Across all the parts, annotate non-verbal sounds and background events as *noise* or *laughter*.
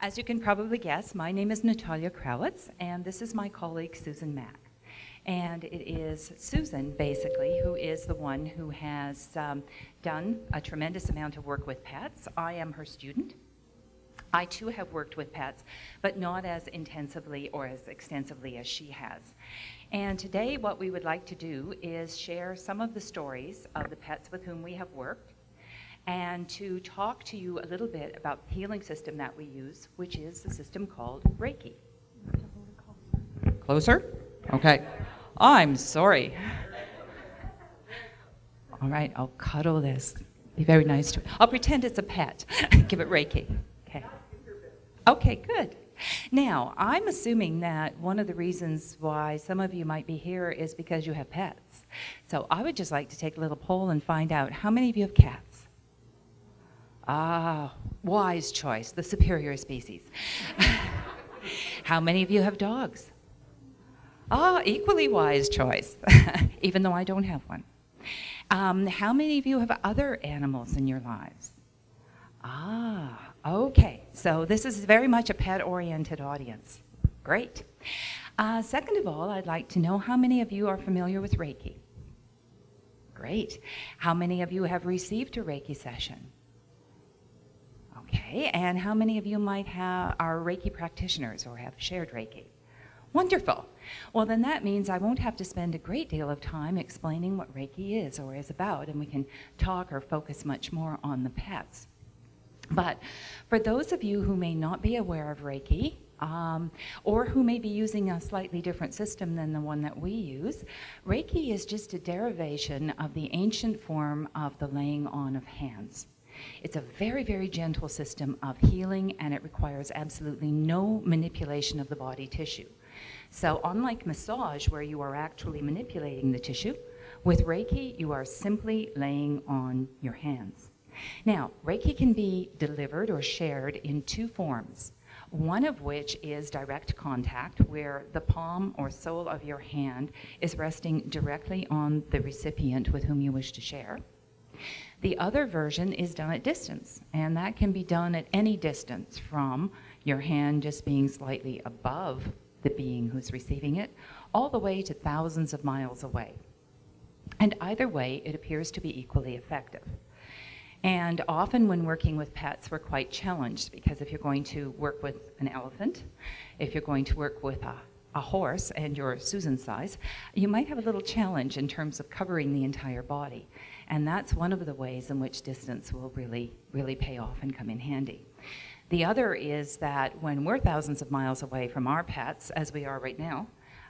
As you can probably guess, my name is Natalia Krawetz, and this is my colleague Susan Mack. And it is Susan, basically, who is the one who has um, done a tremendous amount of work with pets. I am her student. I too have worked with pets, but not as intensively or as extensively as she has. And today, what we would like to do is share some of the stories of the pets with whom we have worked and to talk to you a little bit about the healing system that we use, which is the system called Reiki. Closer? Okay. I'm sorry. All right, I'll cuddle this. Be very nice to it. I'll pretend it's a pet. *laughs* Give it Reiki. Okay. Okay, good. Now, I'm assuming that one of the reasons why some of you might be here is because you have pets. So I would just like to take a little poll and find out how many of you have cats? Ah, wise choice, the superior species. *laughs* How many of you have dogs? Ah, equally wise choice, *laughs* even though I don't have one. Um, how many of you have other animals in your lives? Ah, okay. So this is very much a pet-oriented audience. Great. Uh, second of all, I'd like to know how many of you are familiar with Reiki? Great. How many of you have received a Reiki session? Okay, and how many of you might have are Reiki practitioners or have shared Reiki? Wonderful. Well, then that means I won't have to spend a great deal of time explaining what Reiki is or is about, and we can talk or focus much more on the pets. But for those of you who may not be aware of Reiki, um, or who may be using a slightly different system than the one that we use, Reiki is just a derivation of the ancient form of the laying on of hands. It's a very, very gentle system of healing and it requires absolutely no manipulation of the body tissue. So unlike massage where you are actually manipulating the tissue, with Reiki you are simply laying on your hands. Now, Reiki can be delivered or shared in two forms. One of which is direct contact, where the palm or sole of your hand is resting directly on the recipient with whom you wish to share. The other version is done at distance, and that can be done at any distance from your hand just being slightly above the being who's receiving it, all the way to thousands of miles away. And either way, it appears to be equally effective. And often when working with pets, we're quite challenged because if you're going to work with an elephant, if you're going to work with a, a horse and you're Susan size, you might have a little challenge in terms of covering the entire body. And that's one of the ways in which distance will really, really pay off and come in handy. The other is that when we're thousands of miles away from our pets, as we are right now,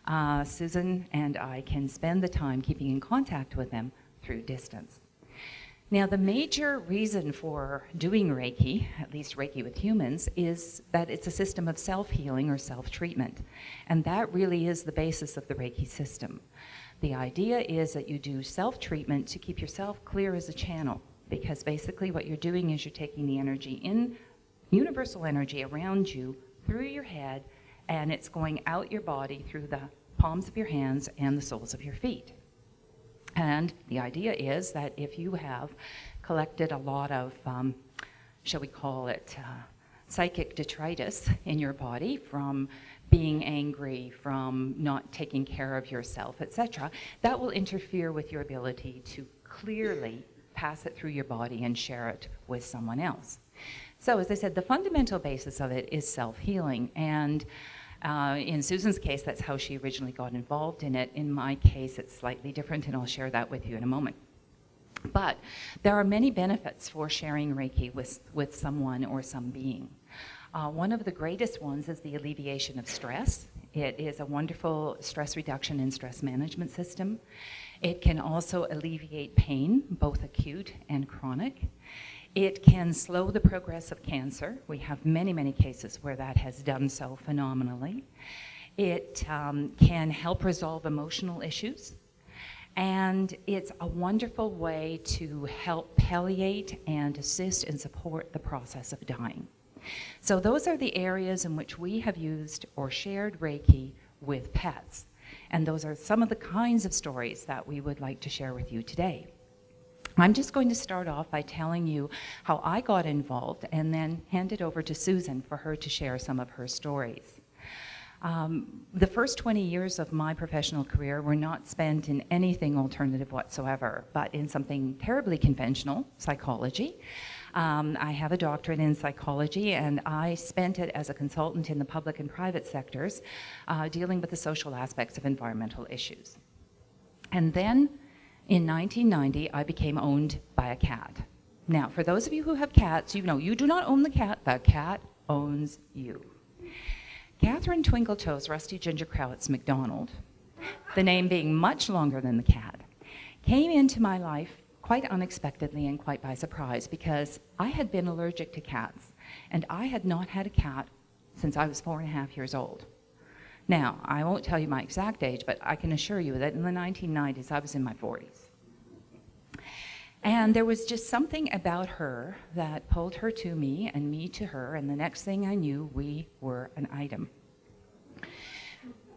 uh, Susan and I can spend the time keeping in contact with them through distance. Now, the major reason for doing Reiki, at least Reiki with humans, is that it's a system of self healing or self treatment. And that really is the basis of the Reiki system. The idea is that you do self-treatment to keep yourself clear as a channel because basically what you're doing is you're taking the energy in, universal energy around you through your head and it's going out your body through the palms of your hands and the soles of your feet. And the idea is that if you have collected a lot of, um, shall we call it, uh, psychic detritus in your body from being angry, from not taking care of yourself, etc., that will interfere with your ability to clearly pass it through your body and share it with someone else. So, as I said, the fundamental basis of it is self healing. And uh, in Susan's case, that's how she originally got involved in it. In my case, it's slightly different, and I'll share that with you in a moment. But there are many benefits for sharing Reiki with, with someone or some being. Uh, one of the greatest ones is the alleviation of stress. It is a wonderful stress reduction and stress management system. It can also alleviate pain, both acute and chronic. It can slow the progress of cancer. We have many, many cases where that has done so phenomenally. It um, can help resolve emotional issues. And it's a wonderful way to help palliate and assist and support the process of dying. So those are the areas in which we have used or shared Reiki with pets. And those are some of the kinds of stories that we would like to share with you today. I'm just going to start off by telling you how I got involved and then hand it over to Susan for her to share some of her stories. Um, the first 20 years of my professional career were not spent in anything alternative whatsoever, but in something terribly conventional, psychology. Um, I have a doctorate in psychology, and I spent it as a consultant in the public and private sectors, uh, dealing with the social aspects of environmental issues. And then in 1990, I became owned by a cat. Now, for those of you who have cats, you know you do not own the cat, the cat owns you. Catherine Twinkletoes Rusty Ginger Krawetz McDonald, the name being much longer than the cat, came into my life quite unexpectedly and quite by surprise because I had been allergic to cats and I had not had a cat since I was four and a half years old. Now, I won't tell you my exact age, but I can assure you that in the 1990s I was in my 40s. And there was just something about her that pulled her to me and me to her, and the next thing I knew, we were an item.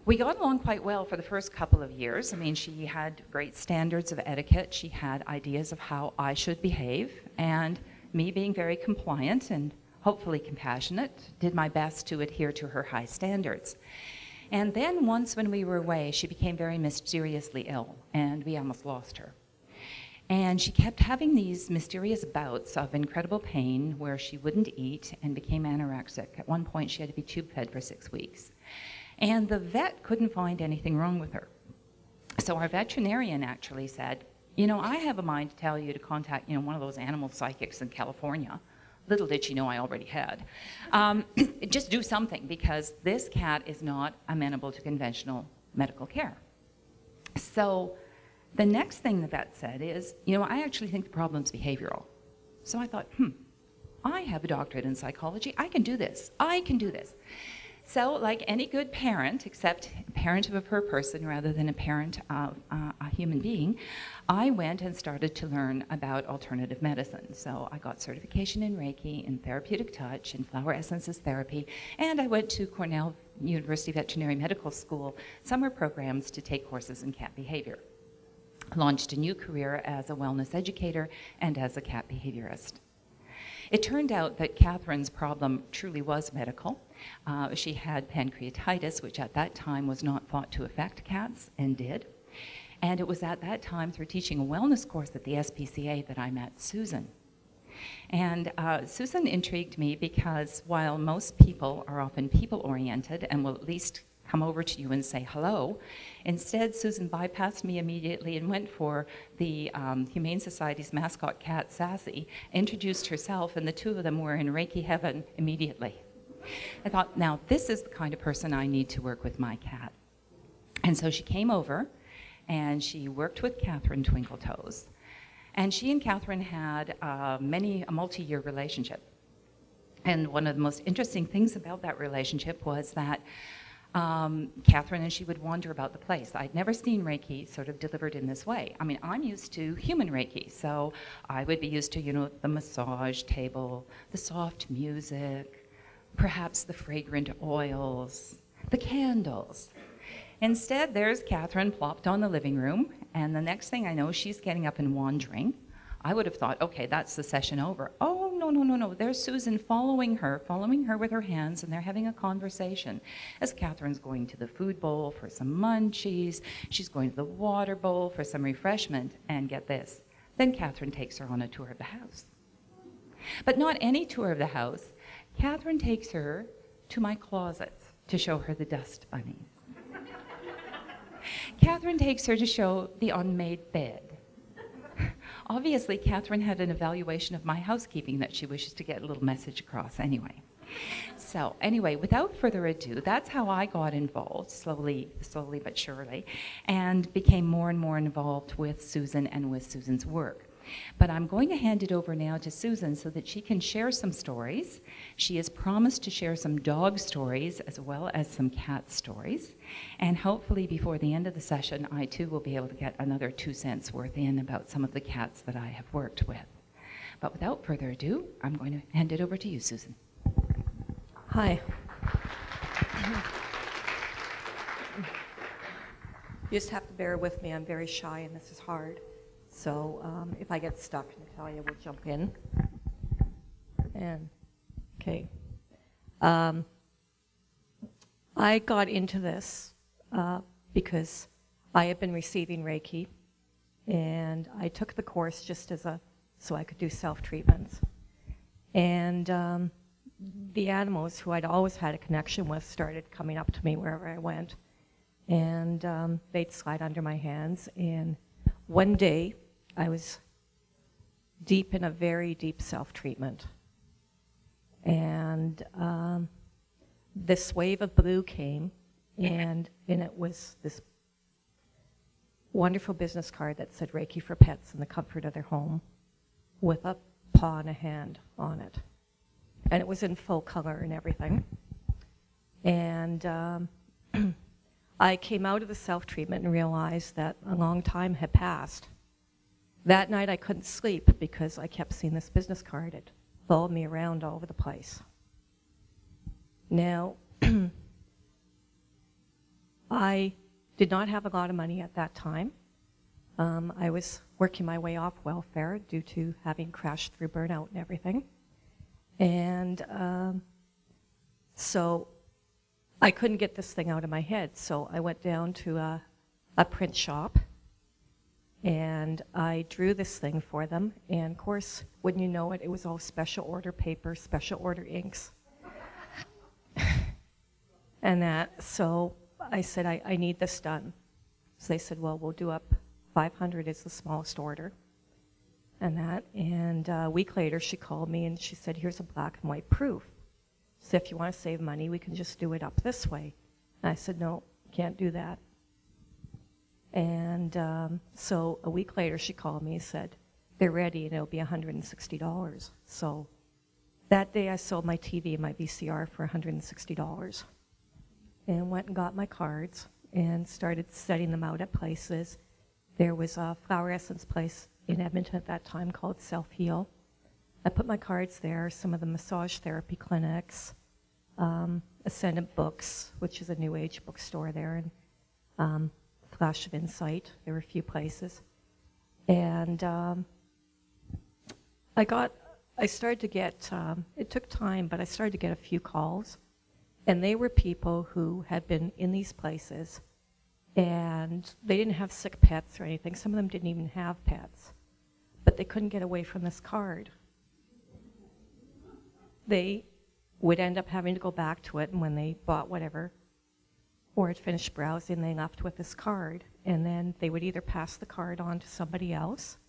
We got along quite well for the first couple of years. I mean, she had great standards of etiquette. She had ideas of how I should behave. And me being very compliant and hopefully compassionate, did my best to adhere to her high standards. And then once when we were away, she became very mysteriously ill, and we almost lost her. And she kept having these mysterious bouts of incredible pain where she wouldn't eat and became anorexic. At one point, she had to be tube fed for six weeks. And the vet couldn't find anything wrong with her. So our veterinarian actually said, you know, I have a mind to tell you to contact, you know, one of those animal psychics in California. Little did she know I already had. Um, *clears throat* just do something because this cat is not amenable to conventional medical care. So the next thing the vet said is, you know, I actually think the problem's behavioral. So I thought, hmm, I have a doctorate in psychology. I can do this. I can do this. So, like any good parent, except parent of a per person rather than a parent of uh, a human being, I went and started to learn about alternative medicine. So, I got certification in Reiki, in therapeutic touch, in flower essences therapy, and I went to Cornell University Veterinary Medical School summer programs to take courses in cat behavior. Launched a new career as a wellness educator and as a cat behaviorist. It turned out that Catherine's problem truly was medical. Uh, she had pancreatitis, which at that time was not thought to affect cats, and did. And it was at that time, through teaching a wellness course at the SPCA, that I met Susan. And uh, Susan intrigued me because while most people are often people oriented and will at least come over to you and say hello. Instead, Susan bypassed me immediately and went for the um, Humane Society's mascot cat, Sassy, introduced herself, and the two of them were in Reiki heaven immediately. I thought, now this is the kind of person I need to work with my cat. And so she came over and she worked with Catherine Twinkletoes. And she and Catherine had uh, many, a multi year relationship. And one of the most interesting things about that relationship was that um, Catherine and she would wander about the place. I'd never seen Reiki sort of delivered in this way. I mean, I'm used to human Reiki, so I would be used to, you know, the massage table, the soft music, perhaps the fragrant oils, the candles. Instead, there's Catherine plopped on the living room, and the next thing I know, she's getting up and wandering. I would have thought, okay, that's the session over. Oh, no, no, no, no. There's Susan following her, following her with her hands, and they're having a conversation. As Catherine's going to the food bowl for some munchies, she's going to the water bowl for some refreshment, and get this. Then Catherine takes her on a tour of the house. But not any tour of the house. Catherine takes her to my closets to show her the dust bunnies. Catherine takes her to show the unmade bed. Obviously, Catherine had an evaluation of my housekeeping that she wishes to get a little message across anyway. So anyway, without further ado, that's how I got involved, slowly, slowly but surely, and became more and more involved with Susan and with Susan's work. But I'm going to hand it over now to Susan so that she can share some stories. She has promised to share some dog stories as well as some cat stories. And hopefully, before the end of the session, I too will be able to get another two cents worth in about some of the cats that I have worked with. But without further ado, I'm going to hand it over to you, Susan. Hi. You just have to bear with me. I'm very shy and this is hard. So um, if I get stuck, Natalia will jump in. And, okay. Um, I got into this uh, because I had been receiving Reiki, and I took the course just as a so I could do self treatments. And um, the animals who I'd always had a connection with started coming up to me wherever I went, and um, they'd slide under my hands. And one day, I was deep in a very deep self treatment, and um, this wave of blue came, and and it was this wonderful business card that said Reiki for pets in the comfort of their home, with a paw and a hand on it and it was in full color and everything. And um, *clears throat* I came out of the self treatment and realized that a long time had passed. That night I couldn't sleep because I kept seeing this business card. It followed me around all over the place. Now, *clears throat* I did not have a lot of money at that time. Um, I was working my way off welfare due to having crashed through burnout and everything. And um, so I couldn't get this thing out of my head. So I went down to a, a print shop and I drew this thing for them. And of course, wouldn't you know it, it was all special order paper, special order inks. *laughs* and that, so I said, I, I need this done. So they said, well, we'll do up 500 is the smallest order and that. And a week later, she called me and she said, Here's a black and white proof. So if you want to save money, we can just do it up this way. And I said, No, can't do that. And um, so a week later, she called me and said, They're ready and it'll be $160. So that day, I sold my TV and my VCR for $160 and went and got my cards and started setting them out at places. There was a flower essence place in Edmonton at that time called Self Heal. I put my cards there, some of the massage therapy clinics, um, Ascendant Books, which is a new age bookstore there, and um, Flash of Insight. There were a few places. And um, I got, I started to get, um, it took time, but I started to get a few calls. And they were people who had been in these places and they didn't have sick pets or anything. Some of them didn't even have pets but they couldn't get away from this card. They would end up having to go back to it, and when they bought whatever or had finished browsing, they left with this card. And then they would either pass the card on to somebody else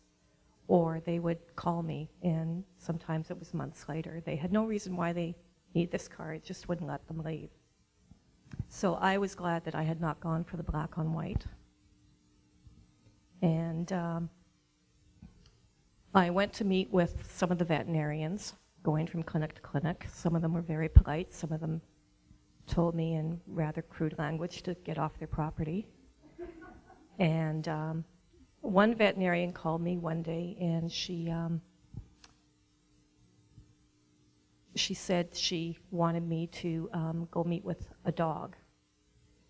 or they would call me, and sometimes it was months later. They had no reason why they need this card, just wouldn't let them leave. So I was glad that I had not gone for the black on white. And um, I went to meet with some of the veterinarians, going from clinic to clinic. Some of them were very polite. Some of them told me in rather crude language to get off their property. And um, one veterinarian called me one day, and she um, she said she wanted me to um, go meet with a dog.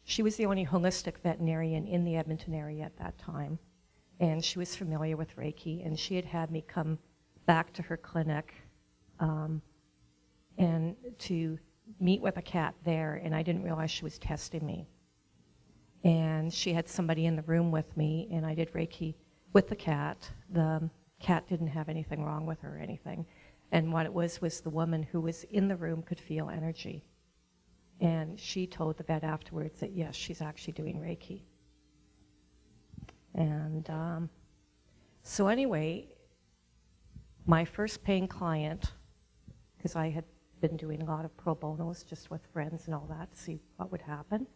She was the only holistic veterinarian in the Edmonton area at that time and she was familiar with Reiki, and she had had me come back to her clinic um, and to meet with a cat there, and I didn't realize she was testing me. And she had somebody in the room with me, and I did Reiki with the cat. The cat didn't have anything wrong with her or anything. And what it was was the woman who was in the room could feel energy. And she told the vet afterwards that yes, she's actually doing Reiki. And um, so, anyway, my first paying client, because I had been doing a lot of pro bonos just with friends and all that to see what would happen,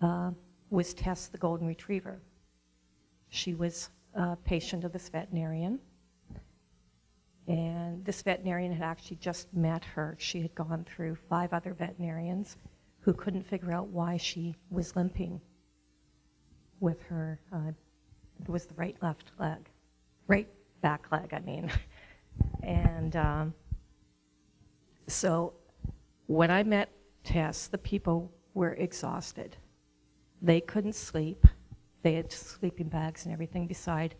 uh, was Tess the Golden Retriever. She was a patient of this veterinarian. And this veterinarian had actually just met her. She had gone through five other veterinarians who couldn't figure out why she was limping with her, uh, it was the right left leg, right back leg, I mean. and um, so when I met Tess, the people were exhausted. They couldn't sleep. They had sleeping bags and everything beside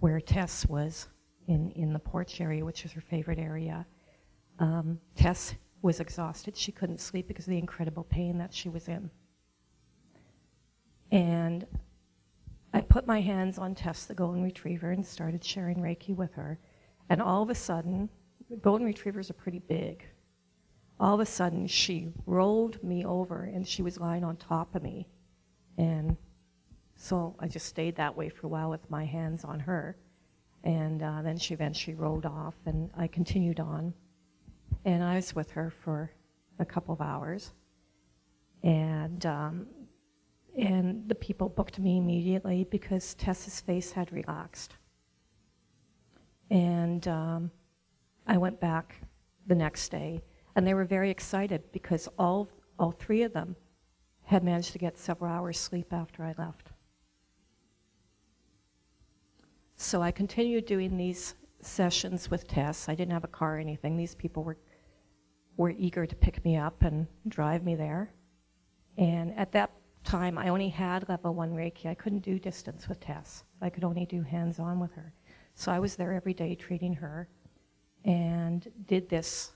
where Tess was in, in the porch area, which is her favorite area. Um, Tess was exhausted. She couldn't sleep because of the incredible pain that she was in. And I put my hands on Tess, the golden retriever, and started sharing Reiki with her. And all of a sudden, golden retrievers are pretty big. All of a sudden, she rolled me over and she was lying on top of me. And so I just stayed that way for a while with my hands on her. And uh, then she eventually rolled off, and I continued on. And I was with her for a couple of hours. And, um, and the people booked me immediately because Tessa's face had relaxed. And um, I went back the next day, and they were very excited because all, all three of them had managed to get several hours sleep after I left. So I continued doing these sessions with Tess. I didn't have a car or anything. These people were, were eager to pick me up and drive me there. And at that time, I only had level one Reiki. I couldn't do distance with Tess. I could only do hands on with her. So I was there every day treating her and did this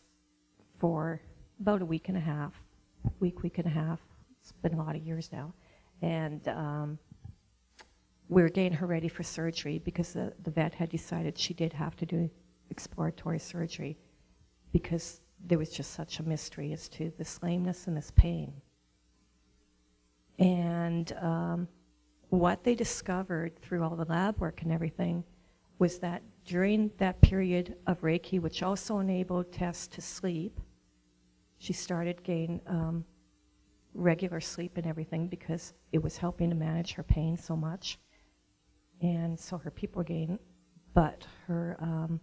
for about a week and a half, week, week and a half. It's been a lot of years now. And um, we were getting her ready for surgery because the, the vet had decided she did have to do exploratory surgery because there was just such a mystery as to this lameness and this pain. And um, what they discovered through all the lab work and everything was that during that period of Reiki, which also enabled Tess to sleep, she started getting um, regular sleep and everything because it was helping to manage her pain so much. And so her people getting, but her um,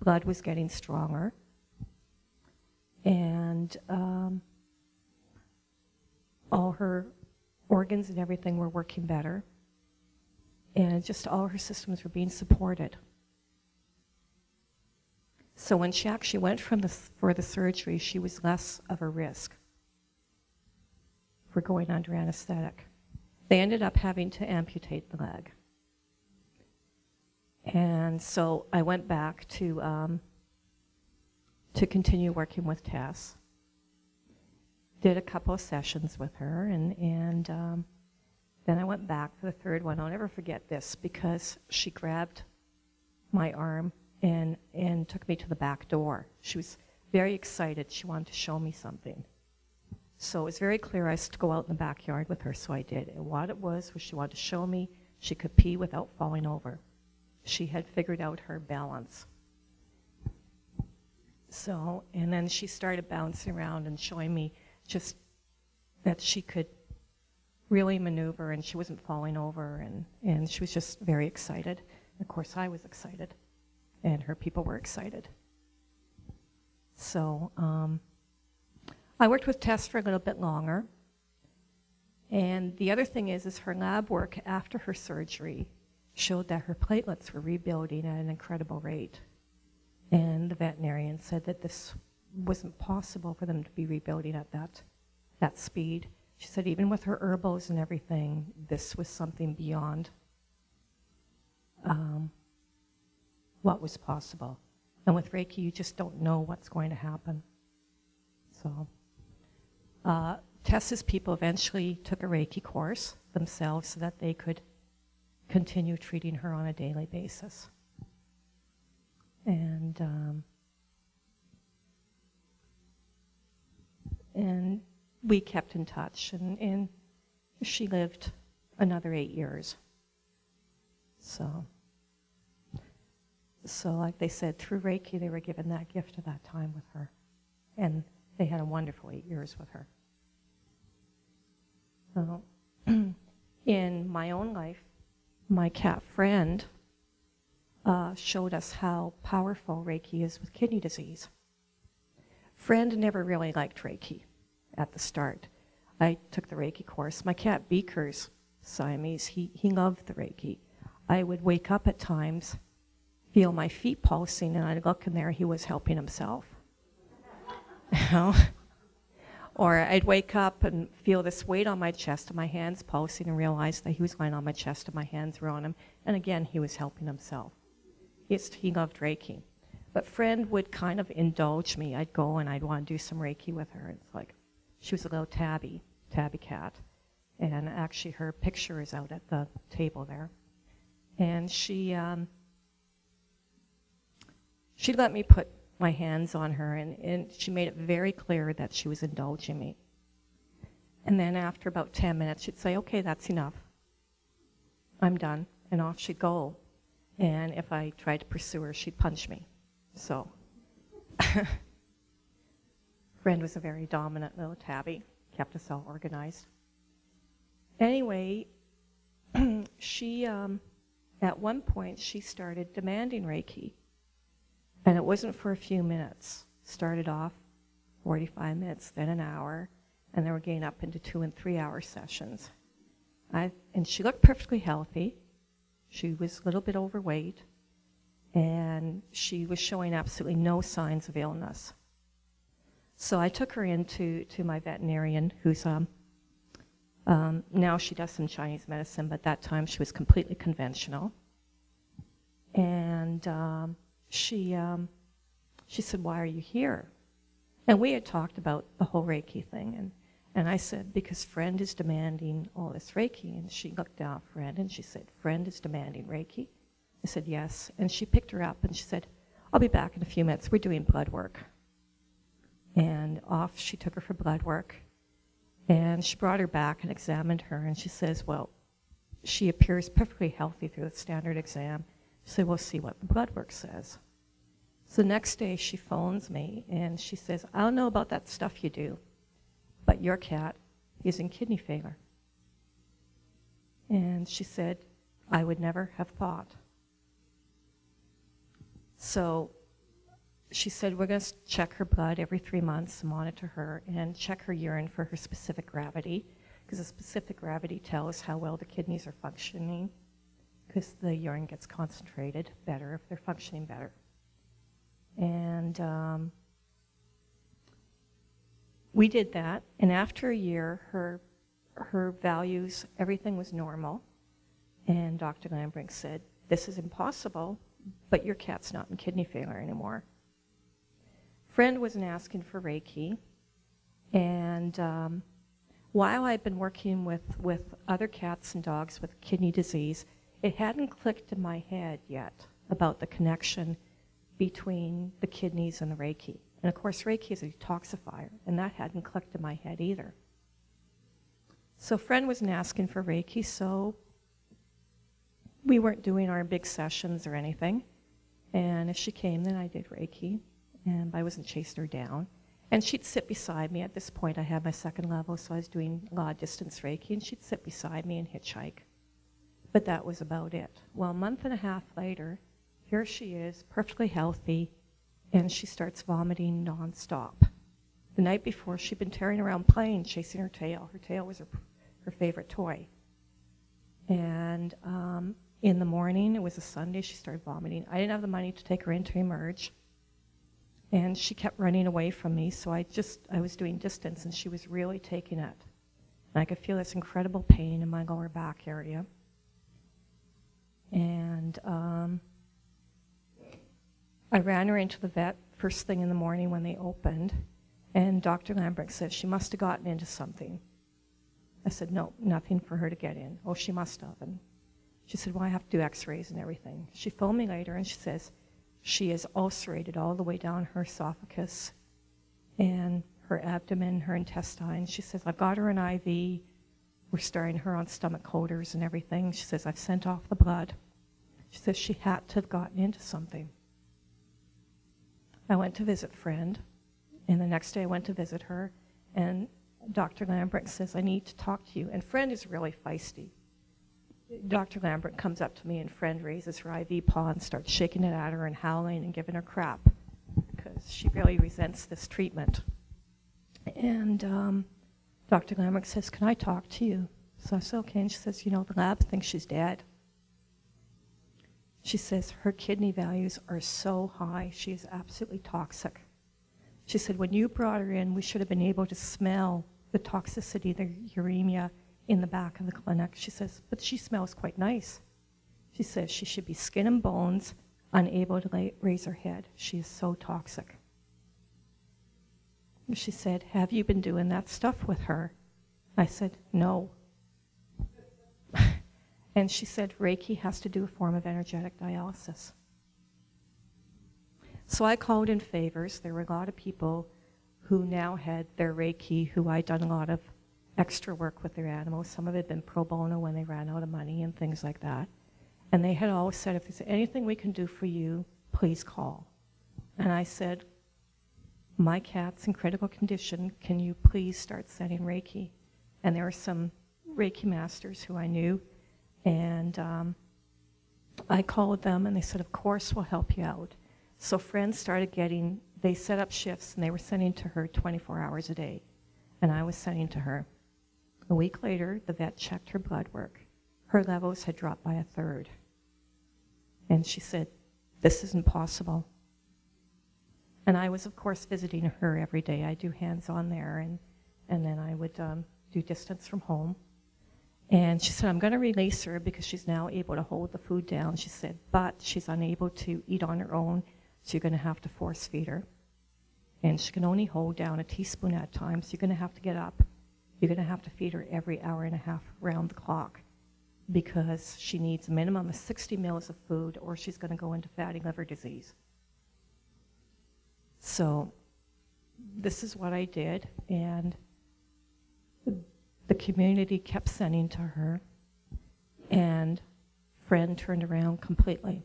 blood was getting stronger, and um, all her organs and everything were working better, and just all her systems were being supported. So when she actually went the, for the surgery, she was less of a risk for going under anesthetic. They ended up having to amputate the leg. And so I went back to, um, to continue working with Tess. Did a couple of sessions with her, and, and um, then I went back for the third one. I'll never forget this because she grabbed my arm and, and took me to the back door. She was very excited. She wanted to show me something. So it was very clear I was to go out in the backyard with her, so I did. And what it was was she wanted to show me she could pee without falling over she had figured out her balance. So, and then she started bouncing around and showing me just that she could really maneuver and she wasn't falling over and, and she was just very excited. Of course, I was excited and her people were excited. So, um, I worked with Tess for a little bit longer. And the other thing is, is her lab work after her surgery showed that her platelets were rebuilding at an incredible rate. And the veterinarian said that this wasn't possible for them to be rebuilding at that, that speed. She said even with her herbals and everything, this was something beyond um, what was possible. And with Reiki, you just don't know what's going to happen. So, uh, people eventually took a Reiki course themselves so that they could continue treating her on a daily basis. And um, and we kept in touch, and, and she lived another eight years. So, so like they said, through Reiki, they were given that gift at that time with her, and they had a wonderful eight years with her. So, *clears throat* in my own life, my cat friend uh, showed us how powerful Reiki is with kidney disease. Friend never really liked Reiki at the start. I took the Reiki course. My cat Beaker's Siamese, he, he loved the Reiki. I would wake up at times, feel my feet pulsing, and I'd look in there, he was helping himself. You *laughs* know? Or I'd wake up and feel this weight on my chest and my hands pulsing and realize that he was lying on my chest and my hands were on him. And again, he was helping himself. He's, he loved Reiki. But friend would kind of indulge me. I'd go and I'd want to do some Reiki with her. It's like she was a little tabby, tabby cat. And actually her picture is out at the table there. And she, um, she let me put my hands on her, and, and she made it very clear that she was indulging me. And then after about 10 minutes, she'd say, okay, that's enough. I'm done. And off she'd go. And if I tried to pursue her, she'd punch me. So, *laughs* Friend was a very dominant little tabby, kept us all organized. Anyway, *clears throat* she, um, at one point, she started demanding Reiki. And it wasn't for a few minutes. Started off 45 minutes, then an hour, and then we're getting up into two and three hour sessions. I, and she looked perfectly healthy. She was a little bit overweight, and she was showing absolutely no signs of illness. So I took her into to my veterinarian, who's um, um, now she does some Chinese medicine, but that time she was completely conventional. And um, she, um, she said, Why are you here? And we had talked about the whole Reiki thing. And, and I said, Because friend is demanding all this Reiki. And she looked at friend and she said, Friend is demanding Reiki? I said, Yes. And she picked her up and she said, I'll be back in a few minutes. We're doing blood work. And off she took her for blood work. And she brought her back and examined her. And she says, Well, she appears perfectly healthy through the standard exam. So we'll see what the blood work says. So the next day she phones me and she says, I don't know about that stuff you do, but your cat is in kidney failure. And she said, I would never have thought. So she said, We're going to check her blood every three months, monitor her, and check her urine for her specific gravity, because the specific gravity tells how well the kidneys are functioning because the urine gets concentrated better if they're functioning better. And um, we did that, and after a year, her her values, everything was normal. And Dr. Lambrink said, "This is impossible, but your cat's not in kidney failure anymore." Friend wasn't asking for Reiki, and um, while I'd been working with with other cats and dogs with kidney disease, it hadn't clicked in my head yet about the connection between the kidneys and the Reiki. And of course, Reiki is a detoxifier, and that hadn't clicked in my head either. So, friend wasn't asking for Reiki, so we weren't doing our big sessions or anything. And if she came, then I did Reiki, and I wasn't chasing her down. And she'd sit beside me. At this point, I had my second level, so I was doing a lot of distance Reiki, and she'd sit beside me and hitchhike. But that was about it. Well, a month and a half later, here she is, perfectly healthy, and she starts vomiting nonstop. The night before, she'd been tearing around playing, chasing her tail. Her tail was her, her favorite toy. And um, in the morning, it was a Sunday, she started vomiting. I didn't have the money to take her in to emerge. And she kept running away from me, so I just, I was doing distance, and she was really taking it. And I could feel this incredible pain in my lower back area. And um, I ran her into the vet first thing in the morning when they opened, and Dr. Lambrink said she must have gotten into something. I said, no, nothing for her to get in. Oh, she must have. And she said, well, I have to do x-rays and everything. She phoned me later and she says she is ulcerated all the way down her esophagus and her abdomen, her intestines. She says, I've got her an IV. We're starting her on stomach holders and everything. She says, I've sent off the blood. She says she had to have gotten into something. I went to visit friend, and the next day I went to visit her, and Dr. Lambert says, I need to talk to you. And friend is really feisty. Dr. Lambert comes up to me, and friend raises her IV paw and starts shaking it at her and howling and giving her crap because she really resents this treatment. And um, Dr. Lambrink says, Can I talk to you? So I said, Okay. And she says, You know, the lab thinks she's dead. She says her kidney values are so high, she is absolutely toxic. She said, when you brought her in, we should have been able to smell the toxicity, the uremia in the back of the clinic. She says, but she smells quite nice. She says she should be skin and bones, unable to lay, raise her head. She is so toxic. She said, Have you been doing that stuff with her? I said, No. *laughs* and she said, Reiki has to do a form of energetic dialysis. So I called in favors. There were a lot of people who now had their Reiki, who I'd done a lot of extra work with their animals. Some of it had been pro bono when they ran out of money and things like that. And they had always said, if there's anything we can do for you, please call. And I said, my cat's in critical condition. Can you please start sending Reiki? And there were some Reiki masters who I knew. And um, I called them and they said, of course, we'll help you out. So friends started getting, they set up shifts and they were sending to her 24 hours a day. And I was sending to her. A week later, the vet checked her blood work. Her levels had dropped by a third. And she said, This isn't possible. And I was, of course, visiting her every day. I do hands on there, and, and then I would um, do distance from home. And she said, I'm going to release her because she's now able to hold the food down. She said, but she's unable to eat on her own, so you're going to have to force feed her. And she can only hold down a teaspoon at a time, so you're going to have to get up. You're going to have to feed her every hour and a half round the clock because she needs a minimum of 60 mils of food or she's going to go into fatty liver disease. So this is what I did, and the community kept sending to her, and friend turned around completely.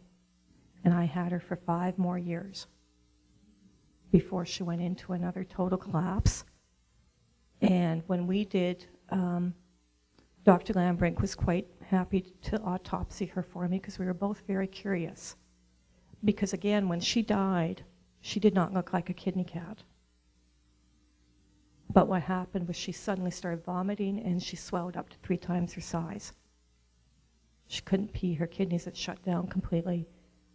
And I had her for five more years before she went into another total collapse. And when we did, um, Dr. Lambrink was quite happy to autopsy her for me because we were both very curious. Because again, when she died, she did not look like a kidney cat. But what happened was she suddenly started vomiting and she swelled up to three times her size. She couldn't pee, her kidneys had shut down completely,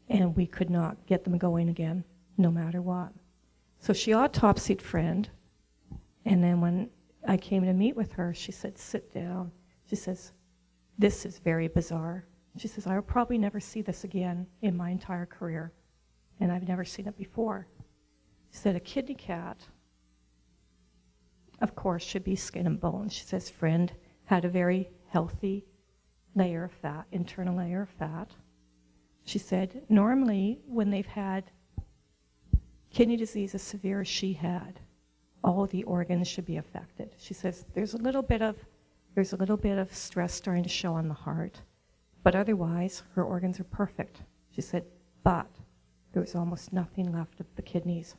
and we could not get them going again, no matter what. So she autopsied friend, and then when I came to meet with her, she said, Sit down. She says, This is very bizarre. She says, I will probably never see this again in my entire career, and I've never seen it before. She said, A kidney cat, of course, should be skin and bone. She says, Friend had a very healthy layer of fat, internal layer of fat. She said, Normally, when they've had kidney disease as severe as she had, all the organs should be affected. She says there's a little bit of there's a little bit of stress starting to show on the heart, but otherwise her organs are perfect. She said, but there was almost nothing left of the kidneys.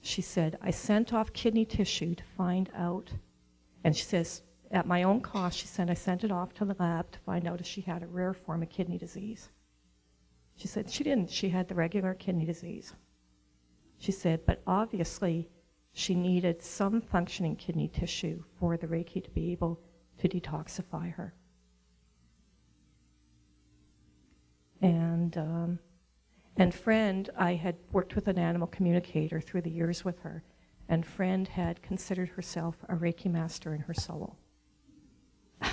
She said, I sent off kidney tissue to find out, and she says, at my own cost, she said, I sent it off to the lab to find out if she had a rare form of kidney disease. She said she didn't. She had the regular kidney disease. She said, but obviously she needed some functioning kidney tissue for the Reiki to be able to detoxify her. And, um, and Friend, I had worked with an animal communicator through the years with her, and Friend had considered herself a Reiki master in her soul. *laughs* but,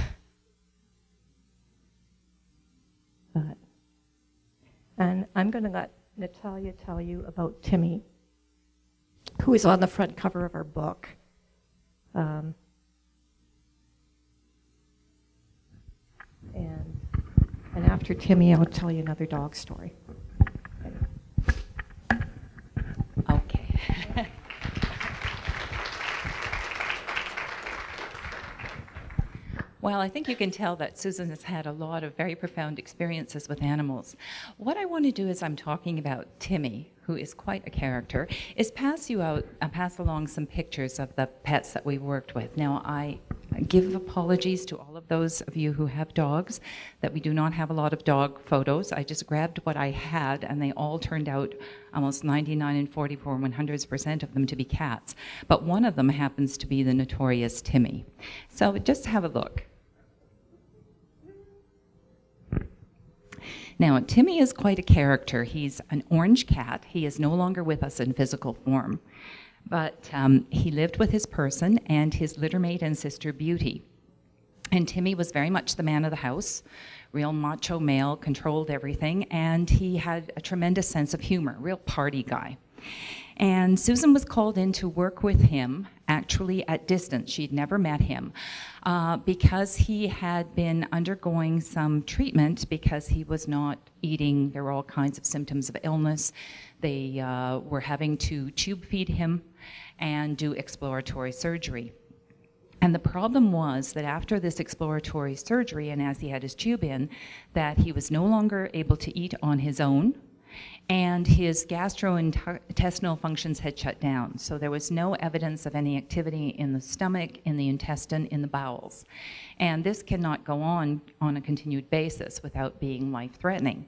and I'm going to let Natalia tell you about Timmy who is on the front cover of our book. Um, and, and after Timmy, I'll tell you another dog story. Okay. Well, I think you can tell that Susan has had a lot of very profound experiences with animals. What I want to do as I'm talking about Timmy, who is quite a character, is pass you out, uh, pass along some pictures of the pets that we've worked with. Now, I give apologies to all of those of you who have dogs that we do not have a lot of dog photos. I just grabbed what I had, and they all turned out almost 99 and 44, 100% of them to be cats. But one of them happens to be the notorious Timmy. So just have a look. Now, Timmy is quite a character. He's an orange cat. He is no longer with us in physical form, but um, he lived with his person and his littermate and sister Beauty. And Timmy was very much the man of the house, real macho male, controlled everything, and he had a tremendous sense of humor, real party guy. And Susan was called in to work with him, actually at distance. She'd never met him uh, because he had been undergoing some treatment because he was not eating. There were all kinds of symptoms of illness. They uh, were having to tube feed him and do exploratory surgery. And the problem was that after this exploratory surgery, and as he had his tube in, that he was no longer able to eat on his own, and his gastrointestinal functions had shut down. So there was no evidence of any activity in the stomach, in the intestine, in the bowels. And this cannot go on on a continued basis without being life threatening.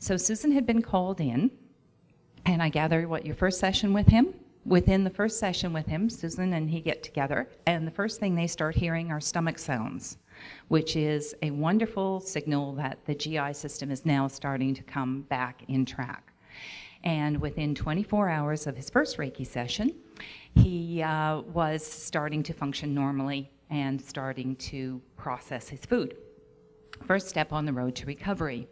So Susan had been called in, and I gather what your first session with him? Within the first session with him, Susan and he get together, and the first thing they start hearing are stomach sounds which is a wonderful signal that the GI system is now starting to come back in track. And within 24 hours of his first Reiki session, he uh, was starting to function normally and starting to process his food. First step on the road to recovery.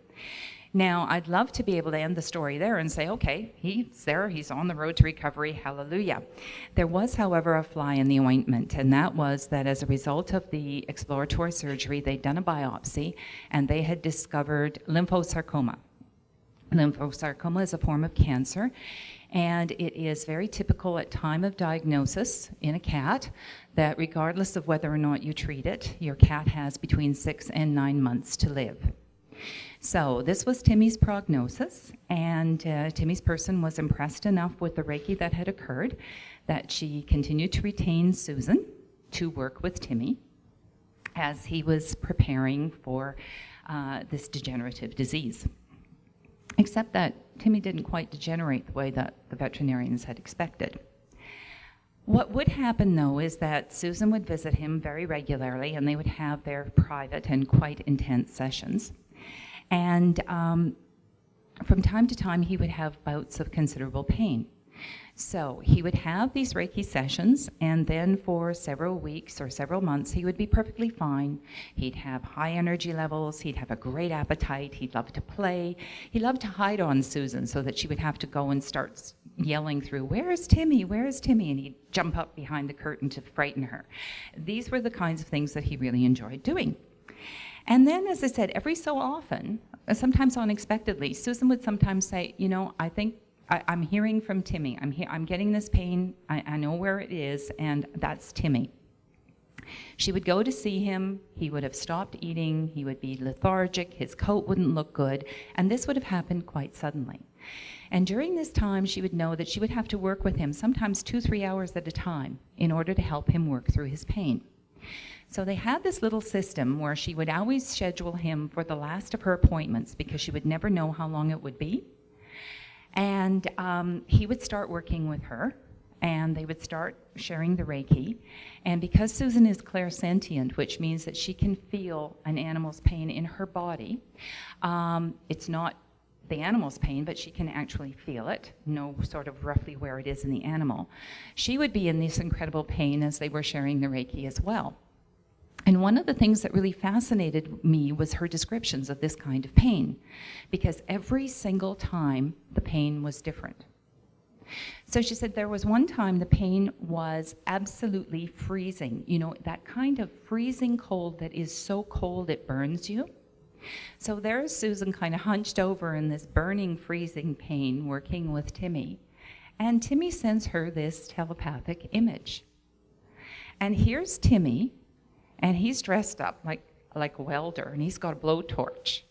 Now, I'd love to be able to end the story there and say, okay, he's there, he's on the road to recovery, hallelujah. There was, however, a fly in the ointment, and that was that as a result of the exploratory surgery, they'd done a biopsy and they had discovered lymphosarcoma. Lymphosarcoma is a form of cancer, and it is very typical at time of diagnosis in a cat that regardless of whether or not you treat it, your cat has between six and nine months to live. So this was Timmy's prognosis, and uh, Timmy's person was impressed enough with the Reiki that had occurred that she continued to retain Susan to work with Timmy as he was preparing for uh, this degenerative disease. Except that Timmy didn't quite degenerate the way that the veterinarians had expected. What would happen though is that Susan would visit him very regularly and they would have their private and quite intense sessions. And um, from time to time, he would have bouts of considerable pain. So he would have these Reiki sessions, and then for several weeks or several months, he would be perfectly fine. He'd have high energy levels, he'd have a great appetite, he'd love to play. He loved to hide on Susan so that she would have to go and start yelling through, Where's Timmy? Where's Timmy? And he'd jump up behind the curtain to frighten her. These were the kinds of things that he really enjoyed doing. And then, as I said, every so often, sometimes unexpectedly, Susan would sometimes say, You know, I think I, am hearing from Timmy. I'm, he- I'm getting this pain. I, I know where it is, and that's Timmy. She would go to see him. He would have stopped eating. He would be lethargic. His coat wouldn't look good. And this would have happened quite suddenly. And during this time, she would know that she would have to work with him, sometimes two, three hours at a time, in order to help him work through his pain. So they had this little system where she would always schedule him for the last of her appointments because she would never know how long it would be. And um, he would start working with her, and they would start sharing the Reiki. And because Susan is clairsentient, which means that she can feel an animal's pain in her body, um, it's not the animal's pain, but she can actually feel it, know sort of roughly where it is in the animal. She would be in this incredible pain as they were sharing the Reiki as well. And one of the things that really fascinated me was her descriptions of this kind of pain, because every single time the pain was different. So she said there was one time the pain was absolutely freezing. You know, that kind of freezing cold that is so cold it burns you. So there's Susan kind of hunched over in this burning, freezing pain working with Timmy. And Timmy sends her this telepathic image. And here's Timmy and he's dressed up like like a welder, and he's got a blowtorch.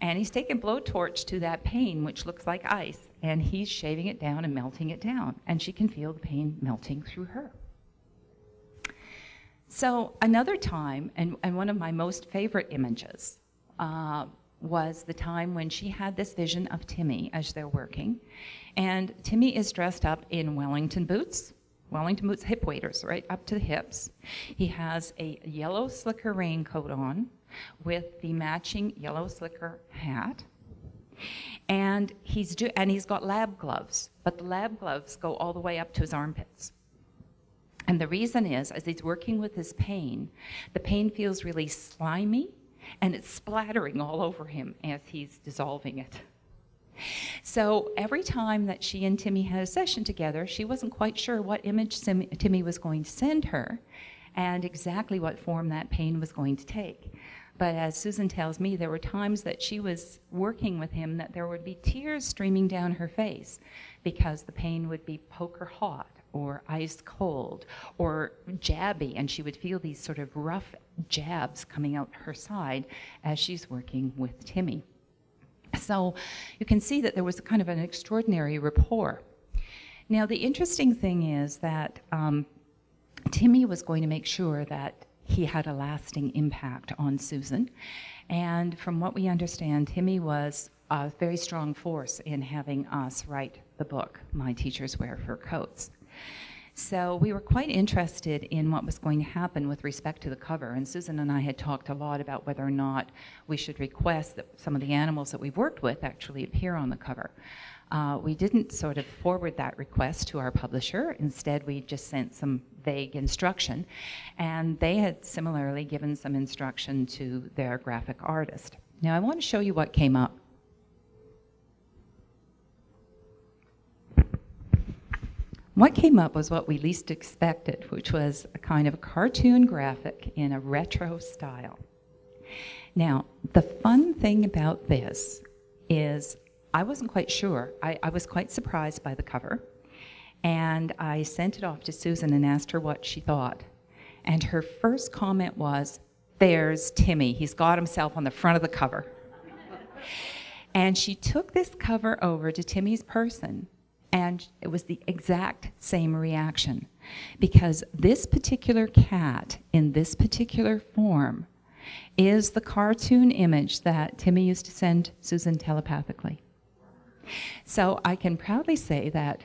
And he's taking blowtorch to that pain, which looks like ice, and he's shaving it down and melting it down, and she can feel the pain melting through her. So another time, and, and one of my most favorite images, uh, was the time when she had this vision of Timmy as they're working. And Timmy is dressed up in Wellington boots, Wellington boots, hip waders, right up to the hips. He has a yellow slicker raincoat on with the matching yellow slicker hat. And he's do- and he's got lab gloves, but the lab gloves go all the way up to his armpits. And the reason is, as he's working with his pain, the pain feels really slimy and it's splattering all over him as he's dissolving it. So every time that she and Timmy had a session together, she wasn't quite sure what image Timmy was going to send her and exactly what form that pain was going to take. But as Susan tells me, there were times that she was working with him that there would be tears streaming down her face because the pain would be poker hot or ice cold or jabby, and she would feel these sort of rough jabs coming out her side as she's working with Timmy. So you can see that there was kind of an extraordinary rapport. Now, the interesting thing is that um, Timmy was going to make sure that he had a lasting impact on Susan. And from what we understand, Timmy was a very strong force in having us write the book, My Teachers Wear Fur Coats. So we were quite interested in what was going to happen with respect to the cover, and Susan and I had talked a lot about whether or not we should request that some of the animals that we've worked with actually appear on the cover. Uh, we didn't sort of forward that request to our publisher. Instead, we just sent some vague instruction, and they had similarly given some instruction to their graphic artist. Now, I want to show you what came up. What came up was what we least expected, which was a kind of a cartoon graphic in a retro style. Now, the fun thing about this is I wasn't quite sure. I, I, was quite surprised by the cover. And I sent it off to Susan and asked her what she thought. And her first comment was, There's Timmy. He's got himself on the front of the cover. and she took this cover over to Timmy's person and it was the exact same reaction. Because this particular cat, in this particular form, is the cartoon image that Timmy used to send Susan telepathically. So I can proudly say that